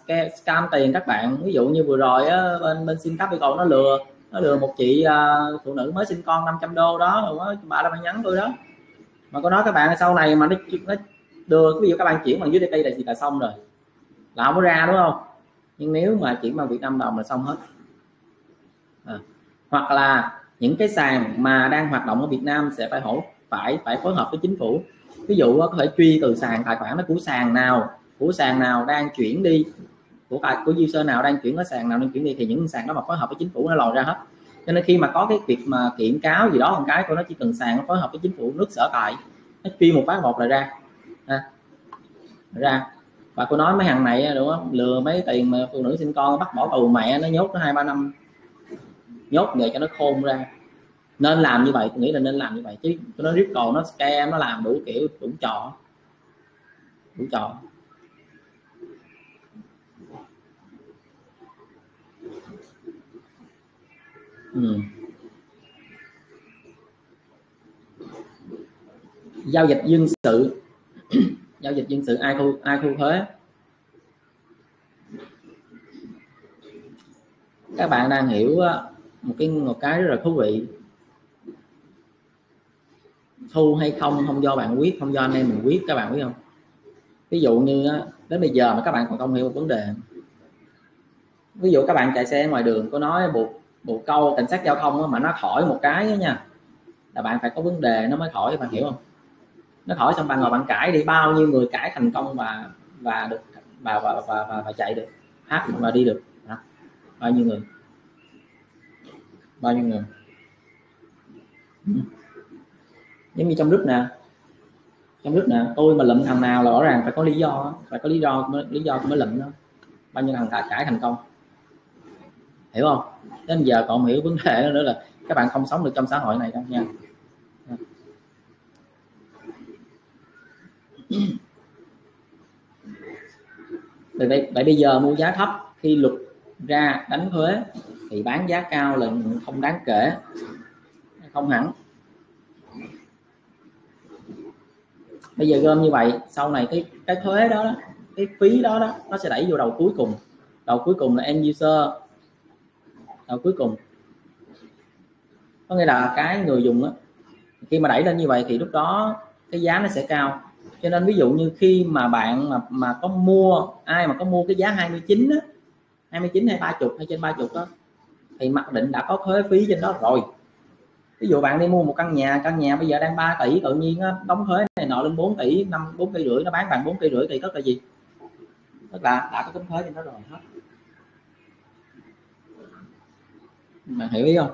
scam tiền các bạn. Ví dụ như vừa rồi á, bên bên xin capital nó lừa nó lừa một chị uh, phụ nữ mới sinh con 500 đô đó rồi bà đã bạn nhắn tôi đó. Mà có nói các bạn sau này mà nó nó đưa ví dụ các bạn chuyển bằng USDT là gì là xong rồi. Là không có ra đúng không? Nhưng nếu mà chuyển bằng Việt Nam đồng là xong hết. À. hoặc là những cái sàn mà đang hoạt động ở Việt Nam sẽ phải hỗ phải phải phối hợp với chính phủ. Ví dụ có thể truy từ sàn tài khoản nó của sàn nào của sàn nào đang chuyển đi của tài của user nào đang chuyển ở sàn nào đang chuyển đi thì những sàn đó mà phối hợp với chính phủ nó lòi ra hết. Cho nên khi mà có cái việc mà kiện cáo gì đó con cái của nó chỉ cần sàn nó phối hợp với chính phủ nước sở tại nó chuyên một phát một là ra. À, ra. Và cô nói mấy hàng này đúng không lừa mấy tiền mà phụ nữ sinh con bắt bỏ tù mẹ nó nhốt nó hai ba năm nhốt để cho nó khôn ra. Nên làm như vậy tôi nghĩ là nên làm như vậy chứ nó rip cầu nó scam nó làm đủ kiểu đủ trò đủ trò ừ. giao dịch dân sự. Giao dịch dân sự ai thu ai thu thuế? Các bạn đang hiểu ờ, một cái một cái rất là thú vị. Thu hay không không do bạn quyết, không do anh em mình quyết, các bạn biết không? Ví dụ như ờ, đến bây giờ mà các bạn còn không hiểu một vấn đề. Ví dụ các bạn chạy xe ngoài đường, có nói buộc bộ câu cảnh sát giao thông mà nó khỏi một cái nha là bạn phải có vấn đề nó mới khỏi bạn hiểu không? Nó khỏi xong bạn ngồi bạn cãi đi bao nhiêu người cãi thành công và và được và và và, và, và chạy được hát và đi được. Bao nhiêu người? Bao nhiêu người? Ừ. giống như trong group nè trong group nè tôi mà lụm thằng nào là rõ ràng phải có lý do phải có lý do lý do mới lụm đó. Bao nhiêu thằng cãi thành công? Hiểu không? Đến giờ còn hiểu vấn đề đó nữa là các bạn không sống được trong xã hội này đâu nha. Vậy, vậy, vậy bây giờ mua giá thấp khi luật ra đánh thuế thì bán giá cao là không đáng kể không hẳn. Bây giờ gom như vậy sau này cái cái thuế đó, đó cái phí đó đó nó sẽ đẩy vô đầu cuối cùng. Đầu cuối cùng là end user đầu cuối cùng. Có nghĩa là cái người dùng đó, khi mà đẩy lên như vậy thì lúc đó cái giá nó sẽ cao. Cho nên ví dụ như khi mà bạn mà, mà có mua ai mà có mua cái giá 29 á 29 hay 30 hay trên 30 đó thì mặc định đã có thuế phí trên đó rồi. Ví dụ bạn đi mua một căn nhà căn nhà bây giờ đang 3 tỷ tự nhiên đó, đóng thuế này nọ lên 4 tỷ năm bốn tỷ rưỡi nó bán bằng 4 tỷ rưỡi thì tất là gì? Tức là đã có tính thuế trên đó rồi hết. Bạn hiểu ý không?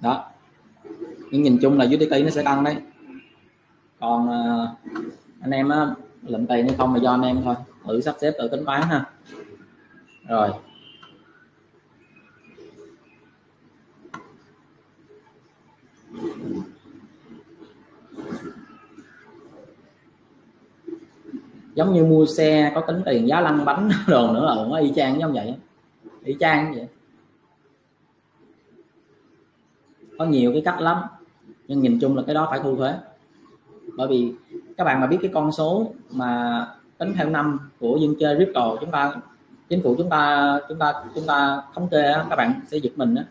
Đó. Nhưng nhìn chung là USDT nó sẽ tăng đấy. Còn uh, anh em á lệnh tiền hay không là do anh em thôi. Tự sắp xếp tự tính toán ha. Rồi. Giống như mua xe có tính tiền giá lăn bánh đồ nữa là cũng y chang giống vậy y chang vậy. Có nhiều cái cách lắm, nhưng nhìn chung là cái đó phải thu thuế. Bởi vì các bạn mà biết cái con số mà tính theo năm của dân chơi crypto chúng ta, chính phủ chúng ta chúng ta chúng ta thống kê các bạn sẽ giật mình đó.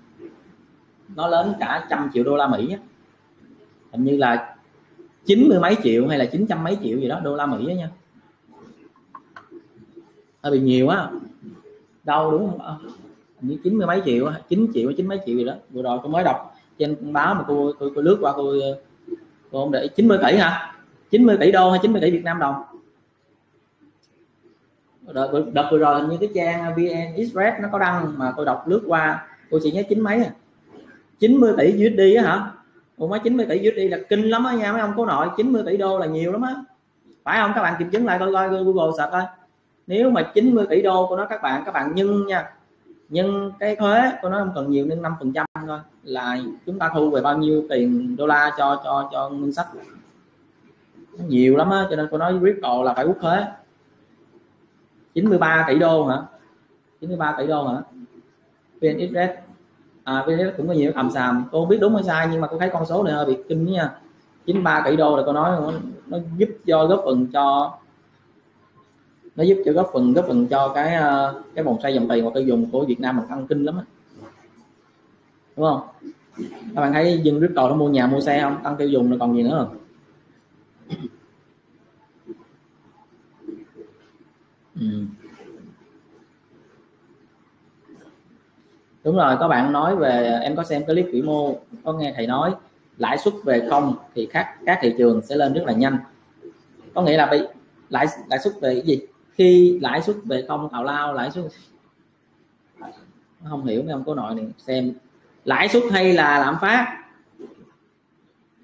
nó lớn cả trăm triệu đô la Mỹ hình như là chín mươi mấy triệu hay là chín trăm mấy triệu gì đó đô la Mỹ đó nha. Hơi bị nhiều á đâu đúng không? Ờ. Hình như chín mươi mấy triệu chín triệu chín mấy triệu gì đó. Vừa rồi tôi mới đọc trên báo mà cô tôi, tôi lướt qua tôi cô không để 90 tỷ hả? 90 tỷ đô hay 90 tỷ Việt Nam đồng? Đợt, đợt vừa rồi như cái trang VN Express nó có đăng mà tôi đọc lướt qua tôi chỉ nhớ chín mấy à. 90 tỷ USD á hả? Ủa mấy 90 tỷ USD là kinh lắm á nha mấy ông cố nội. 90 tỷ đô là nhiều lắm á. Phải không? Các bạn kiểm chứng lại coi coi Google sạch coi nếu mà 90 tỷ đô của nó các bạn các bạn nhân nha nhưng cái thuế của nó không cần nhiều nên 5 phần trăm thôi là chúng ta thu về bao nhiêu tiền đô la cho cho cho ngân sách. Nhiều lắm á cho nên cô nói crypto là phải quốc thuế. 93 tỷ đô hả? 93 tỷ đô hả? VNXRES à VNXRES cũng có nhiều ầm sàm cô không biết đúng hay sai nhưng mà cô thấy con số này hơi bị kinh nha. 93 tỷ đô là cô nói nó, nó giúp cho góp phần cho nó giúp cho góp phần góp phần cho cái ờ, cái vòng xoay dòng tiền và tiêu dùng của Việt Nam mình tăng kinh lắm đúng không? Các bạn thấy dân cầu nó mua nhà, mua xe không? Tăng tiêu dùng rồi còn gì nữa không? Ừ. đúng rồi, có bạn nói về, em có xem clip vĩ mô, có nghe thầy nói, lãi suất về không thì các các thị trường sẽ lên rất là nhanh. Có nghĩa là bị lãi lãi suất về cái gì? Khi lãi suất về không tào lao, lãi suất không hiểu, mấy ông có nội này xem. Lãi suất hay là lạm phát?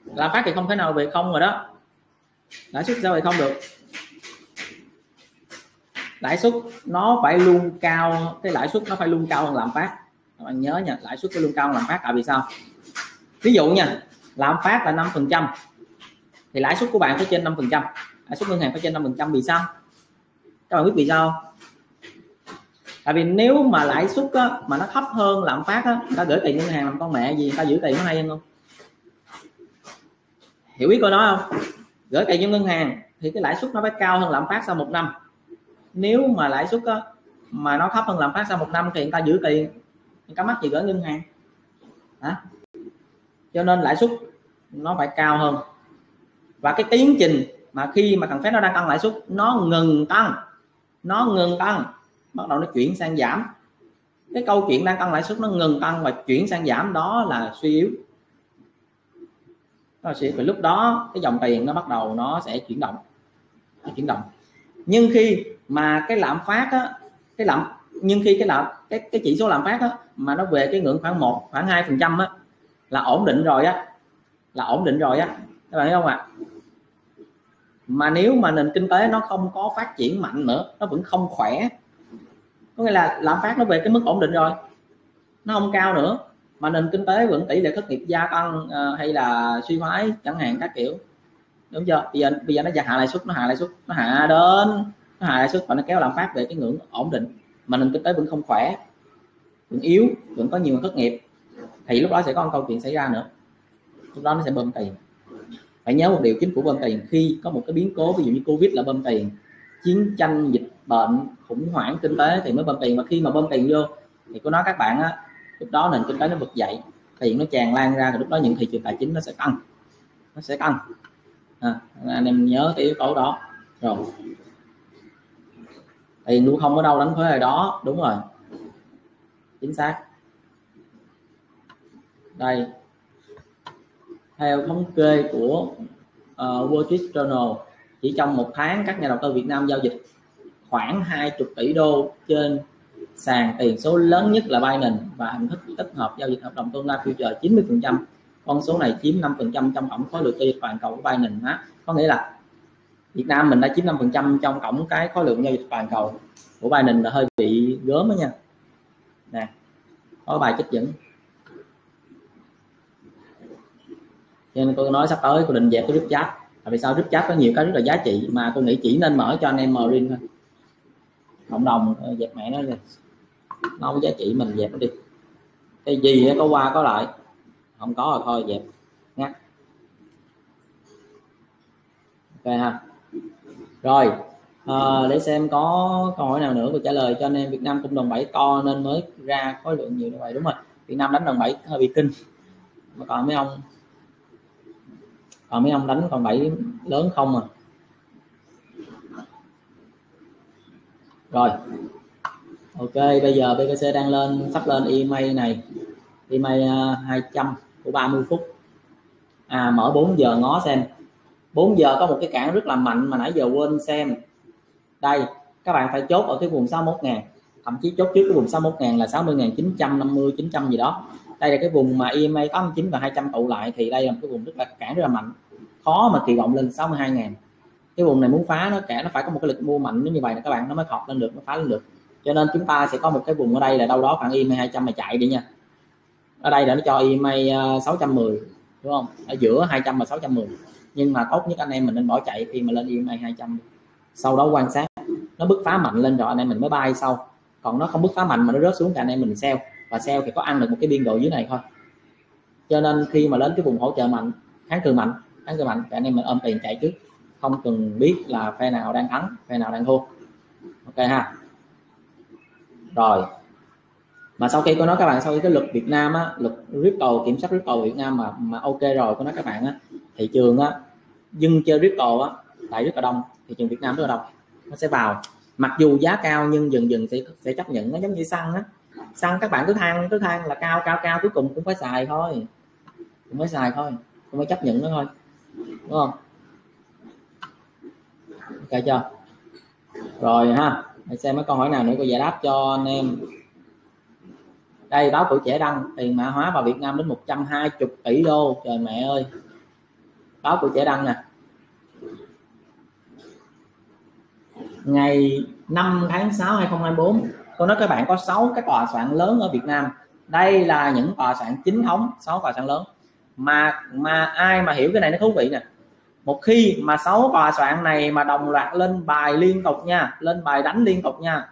Lạm phát thì không thể nào về không rồi đó. Lãi suất sao về không được? Lãi suất nó phải luôn cao, cái lãi suất nó phải luôn cao hơn lạm phát. Các bạn nhớ nha, lãi suất phải luôn cao hơn lạm phát. Tại vì sao? Ví dụ nha, lạm phát là 5 phần trăm, thì lãi suất của bạn phải trên 5 phần trăm. Lãi suất ngân hàng phải trên 5 phần trăm, vì sao? Các bạn biết vì sao tại vì nếu mà lãi suất á, mà nó thấp hơn lạm phát á, ta gửi tiền ngân hàng làm con mẹ gì ta giữ tiền nó hay hơn không hiểu ý câu đó không? Gửi tiền cho ngân hàng thì cái lãi suất nó phải cao hơn lạm phát sau một năm. Nếu mà lãi suất á, mà nó thấp hơn lạm phát sau một năm thì người ta giữ tiền. Người ta mắc gì gửi ngân hàng? Hả? cho nên lãi suất nó phải cao hơn. Và cái tiến trình mà khi mà cần phép nó đang tăng lãi suất nó ngừng tăng nó ngừng tăng. Bắt đầu nó chuyển sang giảm. Cái câu chuyện đang tăng lãi suất nó ngừng tăng và chuyển sang giảm đó là suy yếu. Nó sẽ phải lúc đó cái dòng tiền nó bắt đầu nó sẽ chuyển động. Nó chuyển động. Nhưng khi mà cái lạm phát á, cái lạm nhưng khi cái lạm cái cái chỉ số lạm phát á, mà nó về cái ngưỡng khoảng một khoảng hai phần trăm á là ổn định rồi á. Là ổn định rồi á. Các bạn thấy không ạ? à? Mà nếu mà nền kinh tế nó không có phát triển mạnh nữa nó vẫn không khỏe có nghĩa là lạm phát nó về cái mức ổn định rồi nó không cao nữa mà nền kinh tế vẫn tỷ lệ thất nghiệp gia tăng uh, hay là suy thoái chẳng hạn các kiểu. Đúng chưa? Bây giờ bây giờ nó hạ lãi suất nó hạ lãi suất nó hạ đến nó hạ lãi suất và nó kéo lạm phát về cái ngưỡng ổn định mà nền kinh tế vẫn không khỏe vẫn yếu vẫn có nhiều thất nghiệp thì lúc đó sẽ có một câu chuyện xảy ra nữa. Lúc đó nó sẽ bơm tiền phải nhớ một điều chính phủ bơm tiền. Khi có một cái biến cố ví dụ như covid là bơm tiền chiến tranh dịch bệnh khủng hoảng kinh tế thì mới bơm tiền. Và khi mà bơm tiền vô thì có nói các bạn á lúc đó nền kinh tế nó vực dậy tiền nó tràn lan ra thì lúc đó những thị trường tài chính nó sẽ tăng nó sẽ tăng. À, anh em nhớ cái yếu tố đó. Rồi. Tiền luôn không ở đâu đánh thuế ở đó đúng rồi. Chính xác. Đây theo thống kê của ờ, uh, Wall Street Journal chỉ trong một tháng các nhà đầu tư Việt Nam giao dịch khoảng 20 tỷ đô trên sàn. Tiền số lớn nhất là Binance và hình thức tích hợp giao dịch hợp đồng tương lai future 90 phần trăm. Con số này chiếm 5 phần trăm trong tổng khối lượng giao dịch toàn cầu của Binance á có nghĩa là Việt Nam mình đã chiếm 5 phần trăm trong tổng cái khối lượng giao dịch toàn cầu của Binance là hơi bị gớm đó nha. Nè có bài trích dẫn. Cho nên tôi nói sắp tới tôi định dẹp cái group chat. Tại vì sao? Group chat có nhiều cái rất là giá trị mà tôi nghĩ chỉ nên mở cho anh em marine thôi. Cộng đồng ờ, dẹp mẹ nó đi. Nó có giá trị mình dẹp nó đi. Cái gì có qua có lại. Không có rồi thôi dẹp. Ngắt ok ha. Rồi à, để xem có câu hỏi nào nữa. Tôi trả lời cho anh em Việt Nam cung đồng bảy to nên mới ra khối lượng nhiều như vậy. Đúng rồi. Việt Nam đánh đồng bảy hơi bị kinh. Mà còn mấy ông còn mấy ông đánh còn bảy lớn không à? Rồi. Ok, bây giờ BKC đang lên, sắp lên email này. Email à, 200 của 30 phút. À mở 4 giờ ngó xem. 4 giờ có một cái cản rất là mạnh mà nãy giờ quên xem. Đây, các bạn phải chốt ở cái vùng 61 ngàn. Thậm chí chốt trước cái vùng 61 ngàn là 60 ngàn 950 900 gì đó. Đây là cái vùng mà EMA 89 và 200 tụ lại thì đây là một cái vùng rất là cản rất là mạnh khó mà kỳ vọng lên 62 ngàn. Cái vùng này muốn phá nó cả nó phải có một cái lực mua mạnh như vậy là các bạn nó mới thọt lên được, nó phá lên được. Cho nên chúng ta sẽ có một cái vùng ở đây là đâu đó khoảng EMA 200 mà chạy đi nha. Ở đây là nó cho EMA 610 à, đúng không? Ở giữa 200 và 610 nhưng mà tốt nhất anh em mình nên bỏ chạy khi mà lên EMA 200 sau đó quan sát, nó bứt phá mạnh lên rồi anh em mình mới bay sau. Còn nó không bứt phá mạnh mà nó rớt xuống thì anh em mình sell. Và sell thì có ăn được một cái biên độ dưới này thôi. Cho nên khi mà đến cái vùng hỗ trợ mạnh, kháng cự mạnh thắng rất mạnh thì anh em mình ôm tiền chạy trước. Không cần biết là phe nào đang thắng, phe nào đang thua. Ok ha. Rồi. Mà sau khi có nói các bạn, sau khi cái luật Việt Nam á, luật crypto kiểm soát crypto Việt Nam mà mà ok rồi có nói các bạn á thị trường á dưng chơi crypto á, tại rất là đông thị trường Việt Nam rất là đông. Nó sẽ vào. Mặc dù giá cao nhưng dần dần sẽ sẽ chấp nhận, nó giống như xăng á. Xăng các bạn cứ than cứ than là cao cao cao, cuối cùng cũng phải xài thôi. Cũng phải xài thôi. Cũng phải chấp nhận nó thôi đúng không? Ok chưa? Rồi ha, để xem mấy câu hỏi nào nữa có giải đáp cho anh em. Đây, báo tuổi trẻ đăng, tiền mã hóa vào Việt Nam đến 120 tỷ đô. Trời mẹ ơi. Báo tuổi trẻ đăng nè. Ngày 5 tháng 6 2024 tôi nói các bạn có 6 cái tòa soạn lớn ở Việt Nam. Đây là những tòa soạn chính thống 6 tòa soạn lớn mà mà ai mà hiểu cái này nó thú vị nè. Một khi mà sáu tòa soạn này mà đồng loạt lên bài liên tục nha, lên bài đánh liên tục nha,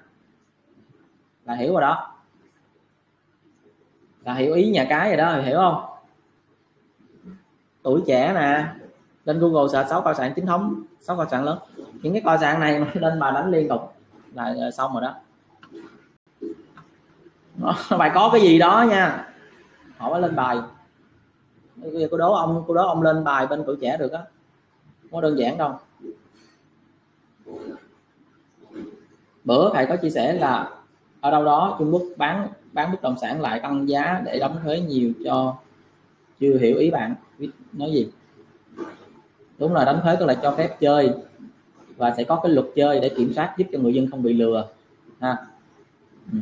là hiểu rồi đó. Là hiểu ý nhà cái rồi đó, hiểu không? Tuổi trẻ nè, lên google sợ sáu tòa soạn chính thống, sáu tòa soạn lớn. Những cái tòa soạn này mà lên bài đánh liên tục là ờ, xong rồi đó, bài có cái gì đó nha. Họ mới lên bài cô đố ông, cô đố ông lên bài bên tuổi trẻ được á. Không có đơn giản đâu. Bữa thầy có chia sẻ là ở đâu đó Trung Quốc bán bán bất động sản lại tăng giá để đóng thuế nhiều cho chưa hiểu ý bạn. Nói gì? Đúng là đánh thuế tức là cho phép chơi và sẽ có cái luật chơi để kiểm soát giúp cho người dân không bị lừa, ha. Ừ.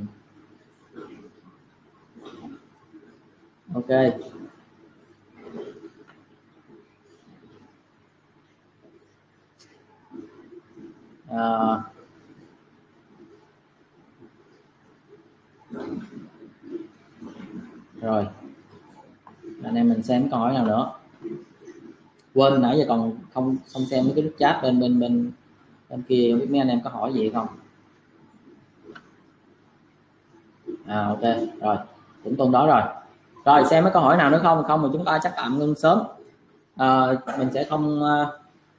ok. Ờ. rồi. Anh em mình xem câu hỏi nào nữa. Quên nãy giờ còn không không xem mấy cái chat bên bên bên bên kia. Không biết mấy anh em có hỏi gì không? À ok. Rồi. Cũng tuần đó rồi. Rồi xem mấy câu hỏi nào nữa không? Không mà chúng ta chắc tạm ngưng sớm. À, mình sẽ không uh,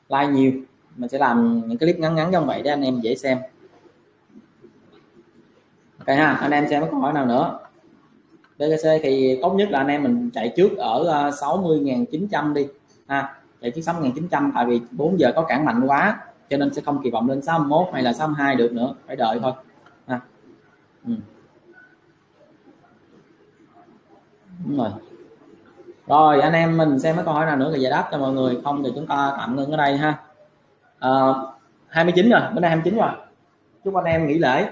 like nhiều mình sẽ làm những clip ngắn ngắn như vậy để anh em dễ xem. Ok ha, anh em xem có câu hỏi nào nữa? BTC thì tốt nhất là anh em mình chạy trước ở ờ, 60.900 đi. Ha, chạy trước 6.900 tại vì 4 giờ có cản mạnh quá, cho nên sẽ không kỳ vọng lên 61 hay là 62 được nữa, phải đợi thôi. Ha. Ừ. đúng rồi. Rồi, anh em mình xem mấy câu hỏi nào nữa thì giải đáp cho mọi người, không thì chúng ta tạm ngưng ở đây ha. Ờ, à, 29 rồi bữa nay 29 rồi. Chúc anh em nghỉ lễ.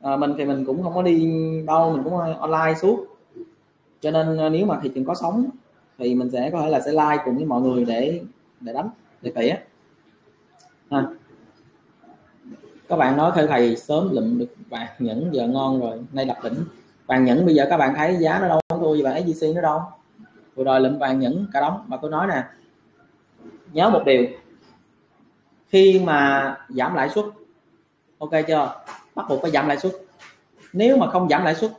À, mình thì mình cũng không có đi đâu mình cũng online suốt. Cho nên ờ, nếu mà thị trường có sống thì mình sẽ có thể là sẽ like cùng với mọi người để để đánh để tỉa. À. các bạn nói theo thầy sớm lụm được vàng nhẫn giờ ngon rồi nay lập đỉnh. Vàng nhẫn bây giờ các bạn thấy giá nó đâu không thua gì bạn SGC nó đâu. Vừa rồi lụm vàng nhẫn cả đóng. mà tôi nói nè nhớ một điều khi mà giảm lãi suất, ok chưa? Bắt buộc phải giảm lãi suất. Nếu mà không giảm lãi suất,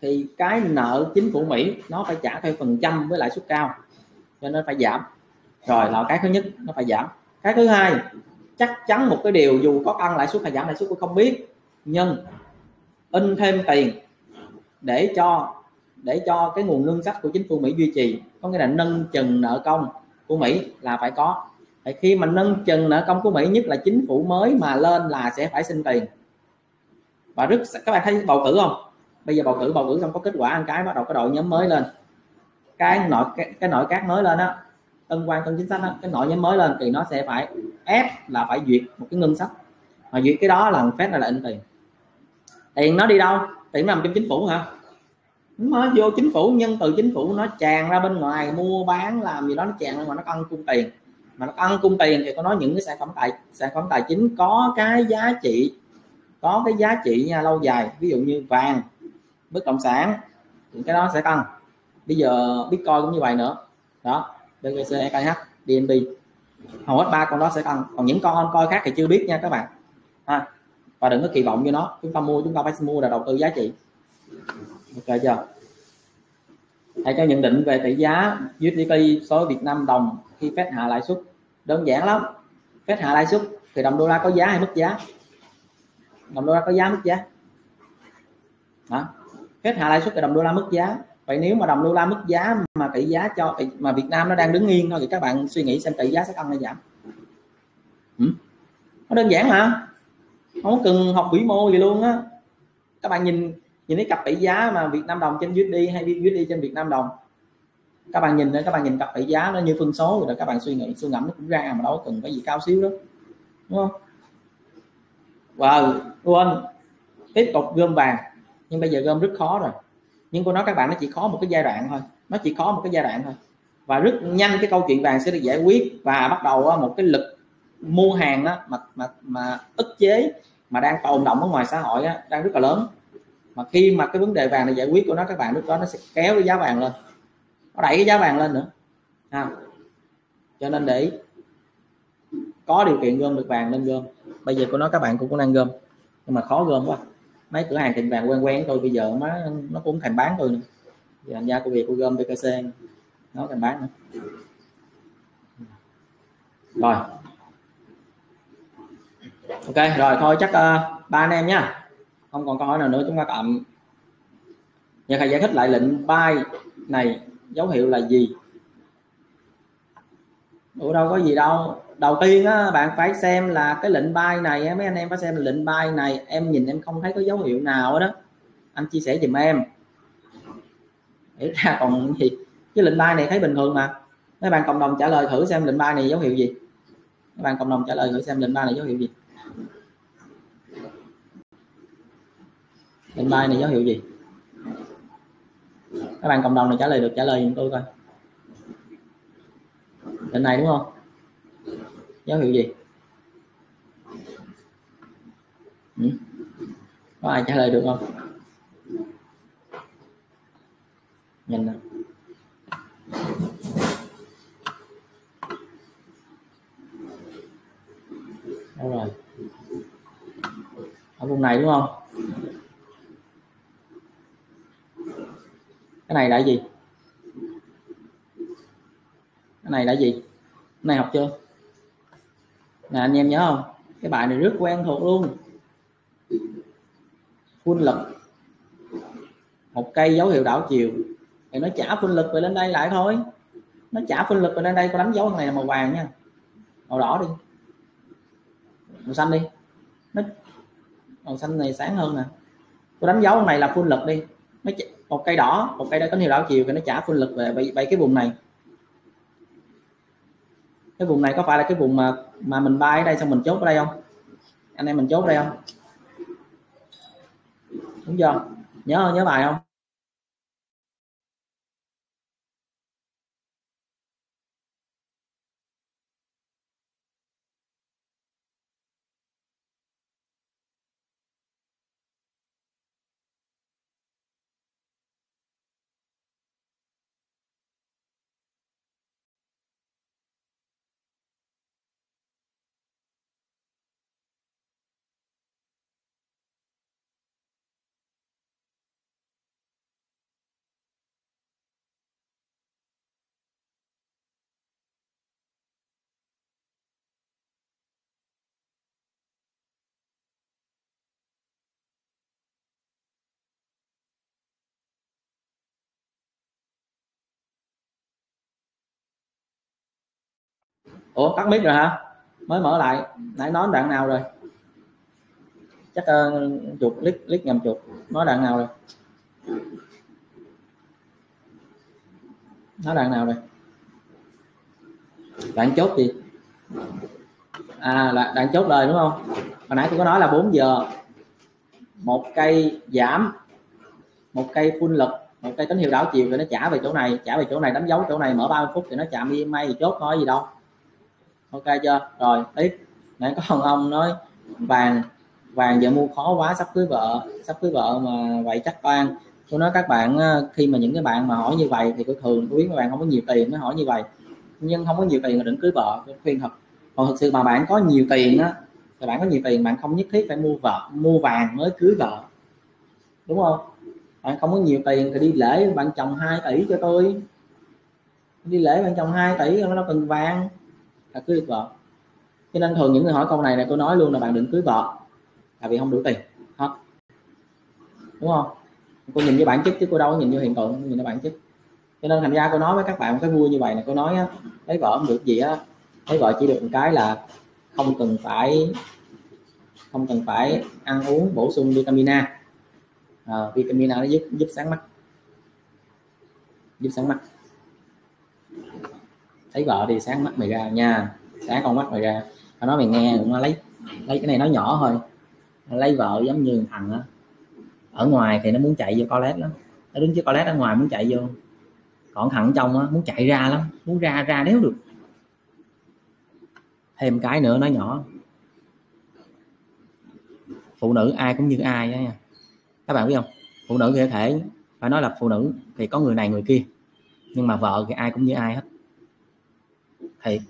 thì cái nợ chính phủ Mỹ nó phải trả theo phần trăm với lãi suất cao, cho nên phải giảm. Rồi là cái thứ nhất, nó phải giảm. Cái thứ hai, chắc chắn một cái điều, dù có tăng lãi suất hay giảm lãi suất, tôi không biết, nhưng in thêm tiền để cho để cho cái nguồn ngân sách của chính phủ Mỹ duy trì, có nghĩa là nâng chừng nợ công của Mỹ là phải có thì khi mà nâng chừng nợ công của Mỹ nhất là chính phủ mới mà lên là sẽ phải xin tiền. Và rất các bạn thấy bầu cử không? Bây giờ bầu cử bầu cử xong có kết quả ăn cái bắt đầu có đội nhóm mới lên. Cái nội cái, cái nội các mới lên đó tân quan tân chính sách đó, cái nội nhóm mới lên thì nó sẽ phải ép là phải duyệt một cái ngân sách. Mà duyệt cái đó là phép là in tiền. Tiền nó đi đâu? Tiền nằm trong chính phủ hả? Nó vô chính phủ nhân từ chính phủ nó tràn ra bên ngoài mua bán làm gì đó nó tràn ra mà nó ăn cung tiền mà nó ăn cung tiền thì có nói những cái sản phẩm tài, sản phẩm tài chính có cái giá trị, có cái giá trị nha, lâu dài. Ví dụ như vàng, bất động sản, thì cái đó sẽ tăng. Bây giờ bitcoin cũng như vậy nữa. Đó BTC EKH DNB hầu hết ba con đó sẽ tăng. Còn những con coi khác thì chưa biết nha các bạn. Ha, và đừng có kỳ vọng như nó. Chúng ta mua, chúng ta phải mua là đầu tư giá trị. Ok chưa? Hãy cho nhận định về tỷ giá USDT số Việt Nam đồng khi Fed hạ lãi suất. Đơn giản lắm. Fed hạ lãi suất thì đồng đô la có giá hay mất giá? Đồng đô la có giá mất giá? Đó Fed hạ lãi suất thì đồng đô la mất giá. Vậy nếu mà đồng đô la mất giá mà tỷ giá cho mà Việt Nam nó đang đứng yên thôi thì các bạn suy nghĩ xem tỷ giá sẽ tăng hay giảm. Ừ? nó đơn giản mà. Không cần học vĩ mô gì luôn á. Các bạn nhìn nhìn thấy cặp tỷ giá mà Việt Nam đồng trên USD hay USD trên Việt Nam đồng các bạn nhìn các bạn nhìn cặp tỷ giá nó như phân số rồi đó các bạn suy nghĩ suy ngẫm nó cũng ra mà đâu cần cái gì cao xíu đó đúng không? Và quên. Tiếp tục gom vàng. Nhưng bây giờ gom rất khó rồi. Nhưng cô nói các bạn nó chỉ khó một cái giai đoạn thôi. Nó chỉ khó một cái giai đoạn thôi. Và rất nhanh cái câu chuyện vàng sẽ được giải quyết và bắt đầu một cái lực mua hàng đó, mà mà mà ức chế mà đang tồn động ở ngoài xã hội đang rất là lớn. Mà khi mà cái vấn đề vàng này giải quyết của nó các bạn lúc đó nó sẽ kéo cái giá vàng lên nó đẩy cái giá vàng lên nữa. À. cho nên để có điều kiện gom được vàng nên gom. Bây giờ cô nói các bạn cũng có năng gom. Nhưng mà khó gom quá. Mấy cửa hàng tiệm vàng quen quen tôi bây giờ má nó cũng thành bán tôi nữa giờ anh gia của việc cô gom BKC nó thành bán nữa. Rồi. Ok rồi thôi chắc uh, ba anh em nhá. Không còn câu hỏi nào nữa chúng ta tạm. Nhờ thầy giải thích lại lệnh buy này dấu hiệu là gì? Ủa, đâu có gì đâu. Đầu tiên á, bạn phải xem là cái lệnh bay này mấy anh em phải xem lệnh bay này, em nhìn em không thấy có dấu hiệu nào đó anh chia sẻ giùm em. Để ra còn gì? Cái lệnh bay này thấy bình thường mà. Mấy bạn cộng đồng trả lời thử xem lệnh bay này dấu hiệu gì. Mấy bạn cộng đồng trả lời thử xem lệnh bay này dấu hiệu gì. Lệnh bay này dấu hiệu gì? Các bạn cộng đồng này trả lời được, trả lời giùm tôi coi. Lệnh này đúng không? Dấu hiệu gì? Ừ? có ai trả lời được không? Nhìn nào đâu rồi. Ở vùng này đúng không? Cái này là gì? Cái này là gì? Cái này học chưa? Nè, anh em nhớ không? Cái bài này rất quen thuộc luôn. Phun lực. Một cây dấu hiệu đảo chiều. Thì nó trả phun lực về lên đây lại thôi. Nó trả phun lực về lên đây. Có đánh dấu này là màu vàng nha. Màu đỏ đi. Màu xanh đi. Nó màu xanh này sáng hơn nè. Tôi đánh dấu này là phun lực đi. Nó một cây đỏ, một cây đó có nhiều đảo chiều thì nó trả phun lực về vậy bay cái vùng này. Cái vùng này có phải là cái vùng mà mà mình bay ở đây xong mình chốt ở đây không? Anh em mình chốt ở đây không? Đúng chưa? Nhớ nhớ bài không? Ủa tắt mic rồi hả? Mới mở lại. Nãy nói đoạn nào rồi? Chắc uh, chuột lít lít nhầm chuột. Nói đoạn nào rồi? Nói đoạn nào rồi? Đoạn chốt gì à là đoạn chốt lời đúng không? Hồi nãy tôi có nói là 4 giờ. Một cây giảm một cây phun lực một cây tín hiệu đảo chiều thì nó trả về chỗ này trả về chỗ này đánh dấu chỗ này mở 30 phút thì nó chạm EMA thì chốt nói gì đâu ok chưa? Rồi, tiếp. Nãy có ông ông nói, vàng vàng giờ mua khó quá, sắp cưới vợ, sắp cưới vợ mà vậy chắc toan tôi nói, các bạn ờ, khi mà những cái bạn mà hỏi như vậy thì tôi thường tôi biết các bạn không có nhiều tiền mới hỏi như vậy. Nhưng không có nhiều tiền là đừng cưới vợ. Tôi khuyên thật. Còn thực sự mà bạn có nhiều tiền á thì bạn có nhiều tiền, bạn không nhất thiết phải mua vợ, mua vàng mới cưới vợ. Đúng không? Bạn không có nhiều tiền thì đi lễ bạn chồng 2 tỷ cho tôi. Đi lễ bạn chồng 2 tỷ nó cần vàng là cưới được vợ. Cho nên thường những người hỏi câu này là tôi nói luôn là bạn đừng cưới vợ tại vì không đủ tiền. Hết. Đúng không? Cô nhìn với bản chất chứ cô đâu có nhìn vô hiện tượng nhìn vào bản chất. Cho nên thành ra cô nói với các bạn cái vui như vậy là cô nói á lấy vợ không được gì á lấy vợ chỉ được một cái là không cần phải không cần phải ăn uống bổ sung vitamin A. À, vitamin A nó giúp giúp sáng mắt. Giúp sáng mắt thấy vợ thì sáng mắt mày ra nha. Sáng con mắt mày ra. Nó nói mày nghe cũng lấy lấy cái này nói nhỏ thôi. Lấy vợ giống như thằng á ở ngoài thì nó muốn chạy vô toilet lắm. Nó đứng trước toilet ở ngoài muốn chạy vô. Còn thằng trong á, muốn chạy ra lắm. Muốn ra ra nếu được. Thêm cái nữa nói nhỏ. Phụ nữ ai cũng như ai đó nha. Các bạn biết không? Phụ nữ thì có thể, phải nói là phụ nữ thì có người này người kia. Nhưng mà vợ thì ai cũng như ai hết thầy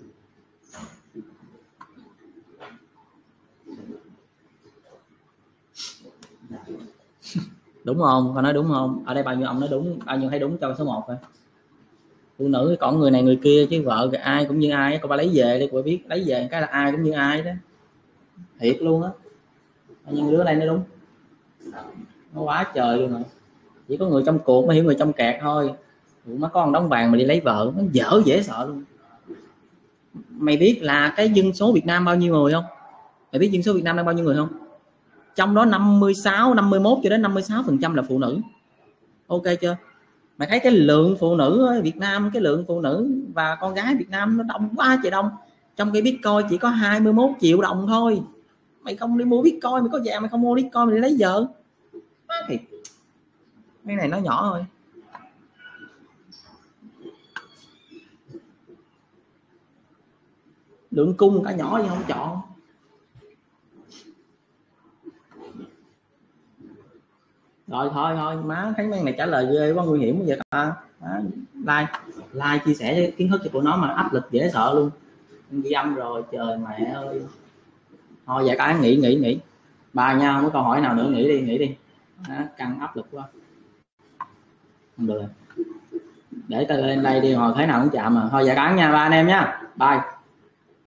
đúng không? Con nói đúng không? Ở đây bao nhiêu ông nói đúng, bao nhiêu thấy đúng câu số 1 thôi. Phụ nữ còn người này người kia chứ vợ thì ai cũng như ai cô ba lấy về đi, cô biết lấy về cái là ai cũng như ai đó. Thiệt luôn á. Nhưng đứa này nó đúng. Nó quá trời luôn rồi. Chỉ có người trong cuộc mới hiểu người trong kẹt thôi. Má con đóng vàng mà đi lấy vợ nó dở dễ sợ luôn mày biết là cái dân số Việt Nam bao nhiêu người không? Mày biết dân số Việt Nam đang bao nhiêu người không? Trong đó 56 51 cho đến 56 phần trăm là phụ nữ. Ok chưa? Mày thấy cái lượng phụ nữ ở Việt Nam, cái lượng phụ nữ và con gái Việt Nam nó đông quá trời đông. Trong cái Bitcoin chỉ có 21 triệu đồng thôi. Mày không đi mua Bitcoin, mày có vàng mày không mua Bitcoin, mày đi lấy vợ. Thì cái này nó nhỏ thôi. Lượng cung cả nhỏ nhưng không chọn. Rồi thôi thôi má thấy mấy này trả lời ghê quá nguy hiểm vậy ta. À, like like chia sẻ kiến thức cho tụi nó mà áp lực dễ sợ luôn. Ghi âm rồi trời mẹ ơi. Thôi vậy cái nghỉ nghỉ nghỉ. Bà nhau có câu hỏi nào nữa nghỉ đi nghỉ đi. À, căng áp lực quá. Không được. Để tay lên đây đi hồi thế nào cũng chạm mà. Thôi giải tán nha ba anh em nhá bye.